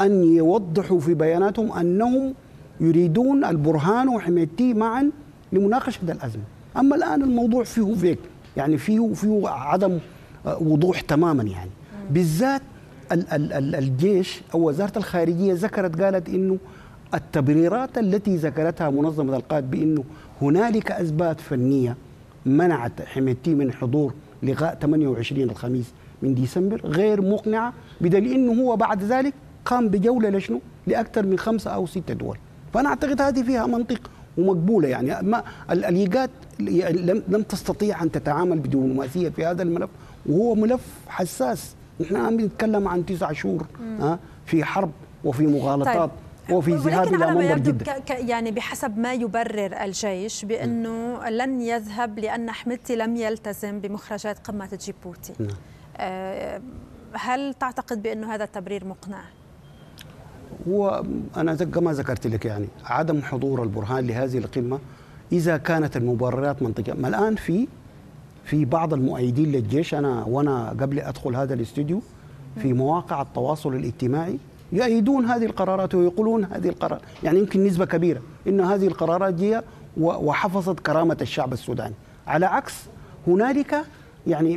أن يوضحوا في بياناتهم أنهم يريدون البرهان وحميدتي معا لمناقشة الأزمة. أما الآن الموضوع فيه فيك. يعني فيه فيه عدم وضوح تماما يعني. بالذات ال ال ال الجيش أو وزارة الخارجية ذكرت قالت إنه التبريرات التي ذكرتها منظمة القائد بإنه هنالك اسباب فنية منعت حميدتي من حضور لقاء 28 الخميس من ديسمبر غير مقنعة بدليل إنه هو بعد ذلك قام بجولة لشنو؟ لأكثر من خمسة أو ستة دول، فأنا أعتقد هذه فيها منطق ومقبولة يعني. ما ال- اليقات لم لم تستطيع أن تتعامل بدبلوماسية في هذا الملف وهو ملف حساس. نحن الان بنتكلم عن تسع شهور ها؟ في حرب وفي مغالطات وفي ذهاب إلى ك- ك- يعني بحسب ما يبرر الجيش بأنه لن يذهب لأن حميدتي لم يلتزم بمخرجات قمة جيبوتي نعم. آه، هل تعتقد بأنه هذا التبرير مقنع؟ هو أنا زي ما ذكرت لك يعني عدم حضور البرهان لهذه القمة إذا كانت المبررات منطقية. ما الآن في في بعض المؤيدين للجيش أنا وأنا قبل أدخل هذا الاستوديو في مواقع التواصل الاجتماعي يؤيدون هذه القرارات ويقولون هذه القرارات يعني يمكن نسبة كبيرة إن هذه القرارات و- وحفظت كرامة الشعب السوداني. على عكس هنالك يعني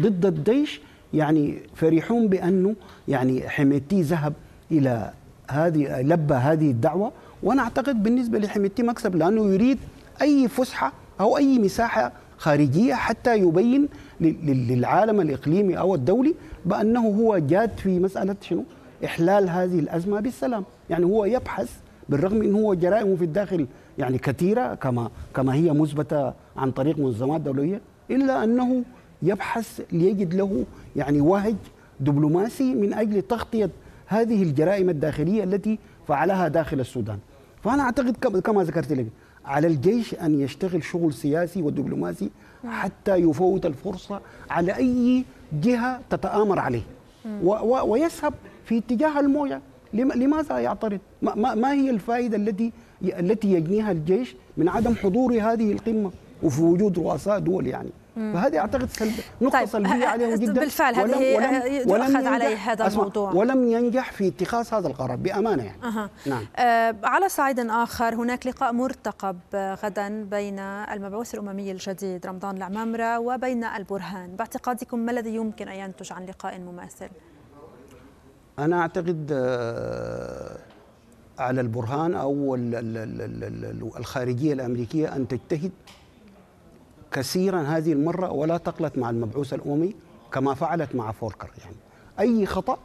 ضد الجيش يعني فرحون بأنه يعني حميتي ذهب إلى هذه لبى هذه الدعوة. وأنا أعتقد بالنسبة لحميتي مكسب لأنه يريد أي فسحة أو أي مساحة خارجية حتى يبين لل- لل- للعالم الإقليمي أو الدولي بأنه هو جاد في مسألة شنو؟ إحلال هذه الأزمة بالسلام، يعني هو يبحث بالرغم انه هو جرائمه في الداخل يعني كثيرة كما كما هي مثبتة عن طريق منظمات دولية إلا أنه يبحث ليجد له يعني وهج دبلوماسي من أجل تغطية هذه الجرائم الداخلية التي فعلها داخل السودان. فأنا أعتقد كم- كما ذكرت لك على الجيش أن يشتغل شغل سياسي ودبلوماسي حتى يفوت الفرصة على أي جهة تتآمر عليه و و ويسحب في اتجاه المويه لم- لماذا يعترض؟ ما, ما, هي الفائدة التي التي يجنيها الجيش من عدم حضور هذه القمة وفي وجود رؤساء دول يعني. فهذه أعتقد سلب نقطة طيب، سلبية ه- عليه جدا بالفعل هذه يؤخذ ينجح- عليه هذا الموضوع. ولم ينجح في اتخاذ هذا القرار بأمانة يعني أها. نعم آه، على صعيد آخر هناك لقاء مرتقب آه، غدا بين المبعوث الأممي الجديد رمضان العمامرة وبين البرهان باعتقادكم ما الذي يمكن أن ينتج عن لقاء مماثل؟ أنا أعتقد آه، على البرهان أو ال- ال- ال- ال- ال- الخارجية الأمريكية أن تجتهد كثيرا هذه المرة ولا تقلت مع المبعوث الأممي كما فعلت مع فولكر. يعني أي خطأ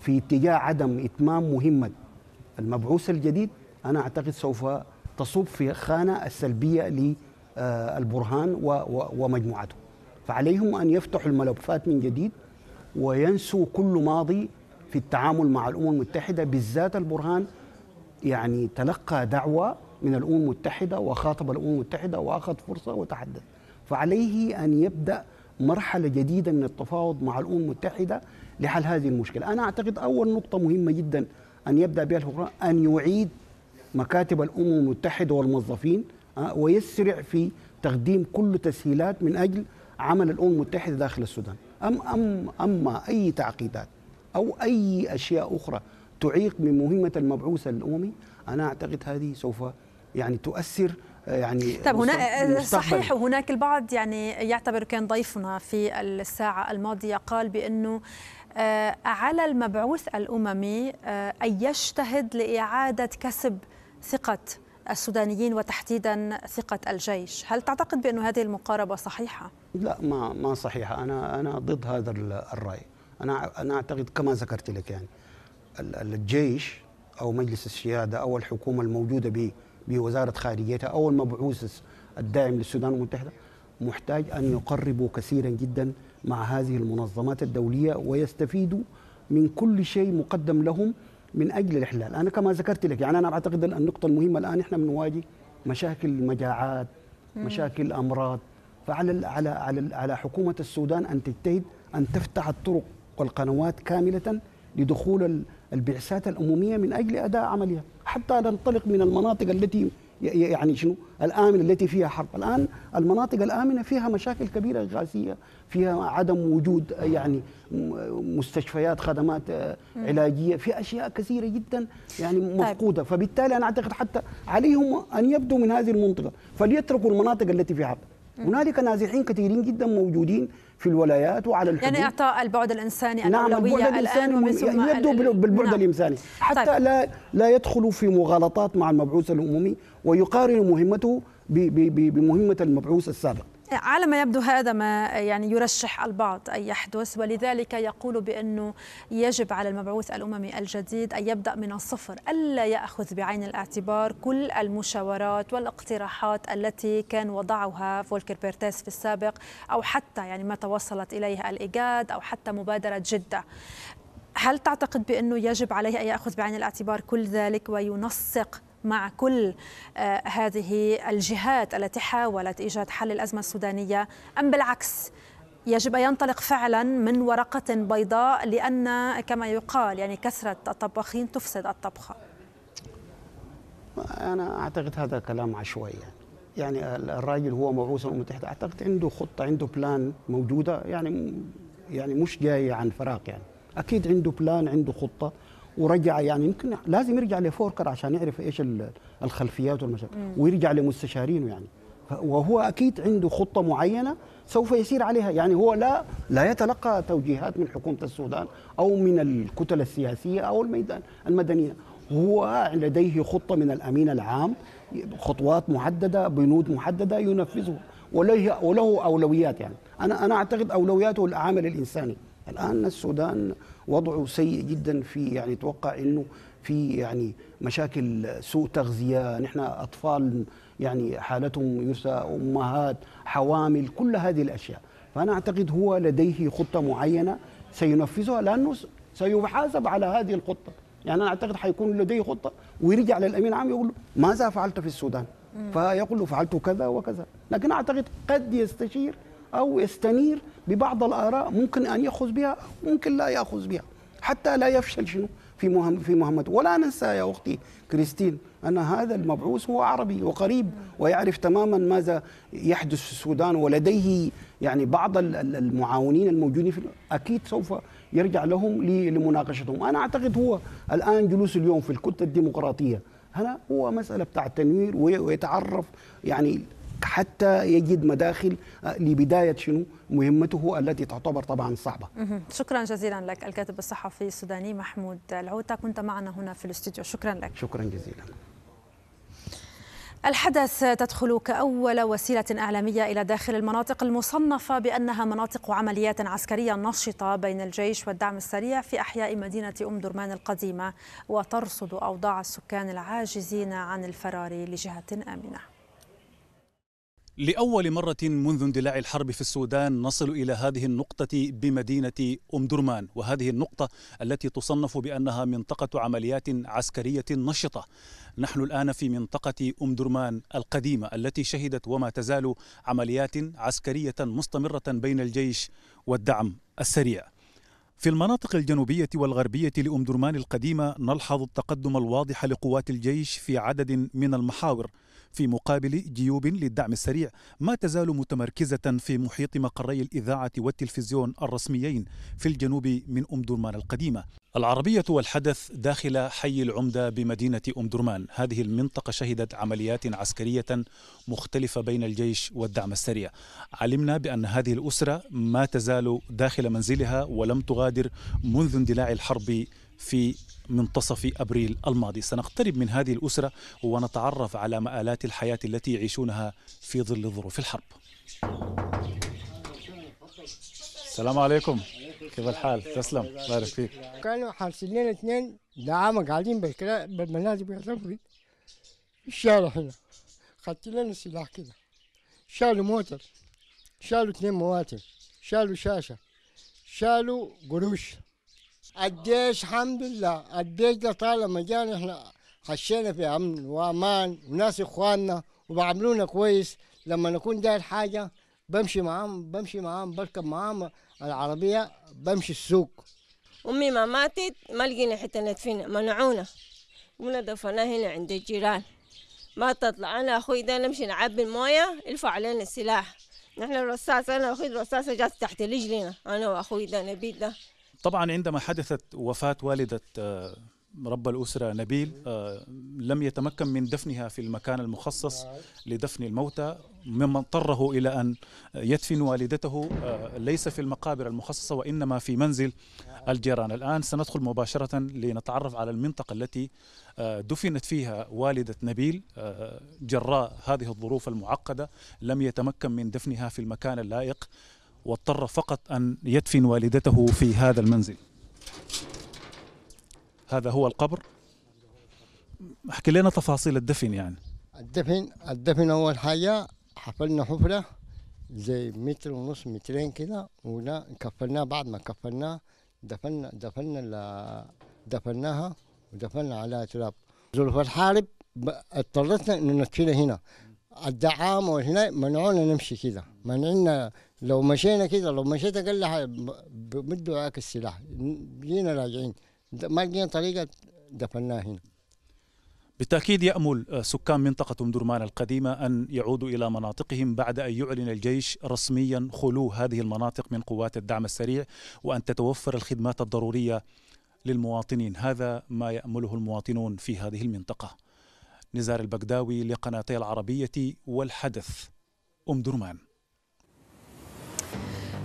في اتجاه عدم إتمام مهمه المبعوث الجديد أنا أعتقد سوف تصب في خانة السلبية للبرهان ومجموعته. فعليهم أن يفتحوا الملفات من جديد وينسوا كل ماضي في التعامل مع الأمم المتحدة بالذات البرهان. يعني تلقى دعوه من الأمم المتحدة وخاطب الأمم المتحدة وأخذ فرصة وتحدث. فعليه أن يبدأ مرحلة جديدة من التفاوض مع الأمم المتحدة لحل هذه المشكلة. أنا أعتقد أول نقطة مهمة جدا أن يبدأ بها البرهان أن يعيد مكاتب الأمم المتحدة والموظفين آه، ويسرع في تقديم كل تسهيلات من أجل عمل الأمم المتحدة داخل السودان. أم أم أما أي تعقيدات أو أي أشياء أخرى تعيق من مهمة المبعوث الأممي أنا أعتقد هذه سوف يعني تؤثر آه، يعني طيب هنا مستقبل- صحيح وهناك البعض يعني يعتبر كان ضيفنا في الساعة الماضية قال بأنه آه، على المبعوث الأممي آه، أن يجتهد لإعادة كسب ثقة السودانيين وتحديدا ثقة الجيش. هل تعتقد بأن هذه المقاربة صحيحة؟ لا ما ما صحيحة. أنا أنا ضد هذا ال- الرأي. أنا أنا أعتقد كما ذكرت لك يعني ال- ال- الجيش أو مجلس السياده أو الحكومة الموجودة ب- بوزارة خارجيتها. أو المبعوث الداعم للسودان المتحدة محتاج أن يقربوا كثيرا جدا مع هذه المنظمات الدولية ويستفيدوا من كل شيء مقدم لهم من أجل الإحلال، أنا كما ذكرت لك يعني أنا أعتقد النقطة المهمة الآن إحنا بنواجه مشاكل مجاعات،. مشاكل امراض، فعلى على على على حكومة السودان أن تجتهد أن تفتح الطرق والقنوات كاملة لدخول ال- البعثات الأممية من أجل أداء عملها، حتى ننطلق من المناطق التي يعني شنو؟ الآمنة التي فيها حرب، الآن المناطق الآمنة فيها مشاكل كبيرة غازية، فيها عدم وجود يعني مستشفيات خدمات آه، مم. علاجية، في أشياء كثيرة جدا يعني مفقودة، فبالتالي أنا أعتقد حتى عليهم أن يبدوا من هذه المنطقة، فليتركوا المناطق التي فيها حرب. هنالك نازحين كثيرين جدا موجودين في الولايات وعلى الحدود يعني إعطاء البعد الإنساني نعم البعد الإنساني الآن ومن ثم يبدو ال- بال- بالبعد نعم. الإنساني حتى طيب. لا لا يدخلوا في مغالطات مع المبعوث الأممي ويقارنوا مهمته بمهمة المبعوث السابق على ما يبدو هذا ما يعني يرشح البعض أن يحدث ولذلك يقول بأنه يجب على المبعوث الأممي الجديد أن يبدأ من الصفر ألا يأخذ بعين الاعتبار كل المشاورات والاقتراحات التي كان وضعها فولكر بيرتاس في السابق أو حتى يعني ما توصلت إليه الإيجاد أو حتى مبادرة جدة. هل تعتقد بأنه يجب عليه أن يأخذ بعين الاعتبار كل ذلك وينسق مع كل آه هذه الجهات التي حاولت إيجاد حل الأزمة السودانية أم بالعكس يجب أن ينطلق فعلا من ورقة بيضاء لأن كما يقال يعني كثرة الطباخين تفسد الطبخه أنا أعتقد هذا كلام عشوائي. يعني. يعني الراجل هو مبعوث الامم المتحده أعتقد عنده خطة عنده plan موجودة. يعني يعني مش جاي عن فراغ يعني. أكيد عنده plan عنده خطة. ورجع يعني يمكن لازم يرجع لفولكر عشان يعرف إيش الخلفيات والمشاكل ويرجع لمستشارينه يعني. وهو أكيد عنده خطة معينة سوف يسير عليها. يعني هو لا لا يتلقى توجيهات من حكومة السودان أو من الكتل السياسية أو الميدان المدنية. هو لديه خطة من الأمين العام خطوات محددة بنود محددة ينفذها وله وله أولويات يعني. أنا أنا أعتقد أولوياته العامل الانساني الآن السودان وضعه سيء جدا في يعني أتوقع إنه في يعني مشاكل سوء تغذية نحن أطفال يعني حالتهم يساء أمهات حوامل كل هذه الأشياء. فأنا أعتقد هو لديه خطة معينة سينفذها لأنه سيحاسب على هذه الخطة. يعني أنا أعتقد حيكون لديه خطة ويرجع للأمين العام يقول له ماذا فعلت في السودان؟ فيقول له فعلت كذا وكذا. لكن أعتقد قد يستشير أو يستنير ببعض الآراء ممكن أن يأخذ بها ممكن لا يأخذ بها حتى لا يفشل شنو؟ في مهم في مهمته. ولا ننسى يا أختي كريستين أن هذا المبعوث هو عربي وقريب ويعرف تماما ماذا يحدث في السودان ولديه يعني بعض المعاونين الموجودين في أكيد سوف يرجع لهم لمناقشتهم. أنا أعتقد هو الآن جلوس اليوم في الكتلة الديمقراطية هنا هو مسألة بتاع التنوير ويتعرف يعني حتى يجد مداخل لبداية شنو مهمته التي تعتبر طبعا صعبة. شكرا جزيلا لك الكاتب الصحفي السوداني محمود العوتا كنت معنا هنا في الاستوديو شكرا لك. شكرا جزيلا. الحدث تدخل كأول وسيلة إعلامية إلى داخل المناطق المصنفة بأنها مناطق عمليات عسكرية نشطة بين الجيش والدعم السريع في أحياء مدينة أم درمان القديمة وترصد أوضاع السكان العاجزين عن الفرار لجهة آمنة. لأول مرة منذ اندلاع الحرب في السودان نصل إلى هذه النقطة بمدينة أم درمان. وهذه النقطة التي تصنف بأنها منطقة عمليات عسكرية نشطة. نحن الآن في منطقة أم درمان القديمة التي شهدت وما تزال عمليات عسكرية مستمرة بين الجيش والدعم السريع. في المناطق الجنوبية والغربية لأم درمان القديمة نلحظ التقدم الواضح لقوات الجيش في عدد من المحاور. في مقابل جيوب للدعم السريع ما تزال متمركزة في محيط مقري الإذاعة والتلفزيون الرسميين في الجنوب من أم درمان القديمة. العربية والحدث داخل حي العمدة بمدينة أم درمان. هذه المنطقة شهدت عمليات عسكرية مختلفة بين الجيش والدعم السريع. علمنا بأن هذه الأسرة ما تزال داخل منزلها ولم تغادر منذ اندلاع الحرب في منتصف أبريل الماضي، سنقترب من هذه الأسرة ونتعرف على مآلات الحياة التي يعيشونها في ظل ظروف الحرب. السلام عليكم. كيف الحال؟ تسلم. يبارك فيك. كانوا لنا اثنين دعامة قاعدين بالمنازل بيعتبروا في الشارع هنا. خدت لنا سلاح كده. شالوا موتر. شالوا اثنين مواتر شالوا شاشة. شالوا قروش. الجيش الحمد لله. الجيش ده طالما جانا إحنا خشينا في امن وامان وناس اخواننا وبعملونا كويس. لما نكون داير حاجة بمشي معاهم بمشي معاهم بركب معاهم العربية بمشي السوق. أمي ما ماتت ما لقينا حتة ندفنها منعونا. قمنا دفناها هنا عند الجيران. ما تطلع أنا أخوي ده نمشي نعبي الموية يرفع علينا السلاح. نحن الرصاص أنا واخوي الرصاصة جات تحت رجلنا أنا وأخوي ده نبيل ده. طبعا عندما حدثت وفاة والدة رب الأسرة نبيل آه، لم يتمكن من دفنها في المكان المخصص لدفن الموتى مما اضطره إلى أن يدفن والدته آه، ليس في المقابر المخصصة وإنما في منزل الجيران. الآن سندخل مباشرة لنتعرف على المنطقة التي آه، دفنت فيها والدة نبيل جراء هذه الظروف المعقدة لم يتمكن من دفنها في المكان اللائق. واضطر فقط أن يدفن والدته في هذا المنزل. هذا هو القبر. احكي لنا تفاصيل الدفن يعني. الدفن الدفن أول حاجة حفرنا حفره زي متر ونص مترين كده ونا كفلناه بعد ما كفلناه دفنا دفنا دفناها ودفنا على تراب. ظروف الحارب اضطرتنا انه ندفنها هنا. الدعام وهنا منعونا نمشي كده. منعنا لو مشينا كده لو مشيت أقل بمدوا السلاح. جينا راجعين. ما لقينا طريقة دفناه هنا. بالتأكيد يأمل سكان منطقة درمان القديمة أن يعودوا إلى مناطقهم بعد أن يعلن الجيش رسميا خلو هذه المناطق من قوات الدعم السريع وأن تتوفر الخدمات الضرورية للمواطنين. هذا ما يأمله المواطنون في هذه المنطقة. نزار البغداوي لقناتي العربية والحدث أم درمان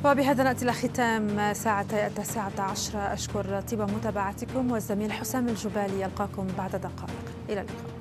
وبهذا نأتي إلى ختام ساعتي التاسعة عشرة أشكر طيب متابعتكم والزميل حسام الجبالي يلقاكم بعد دقائق. إلى اللقاء.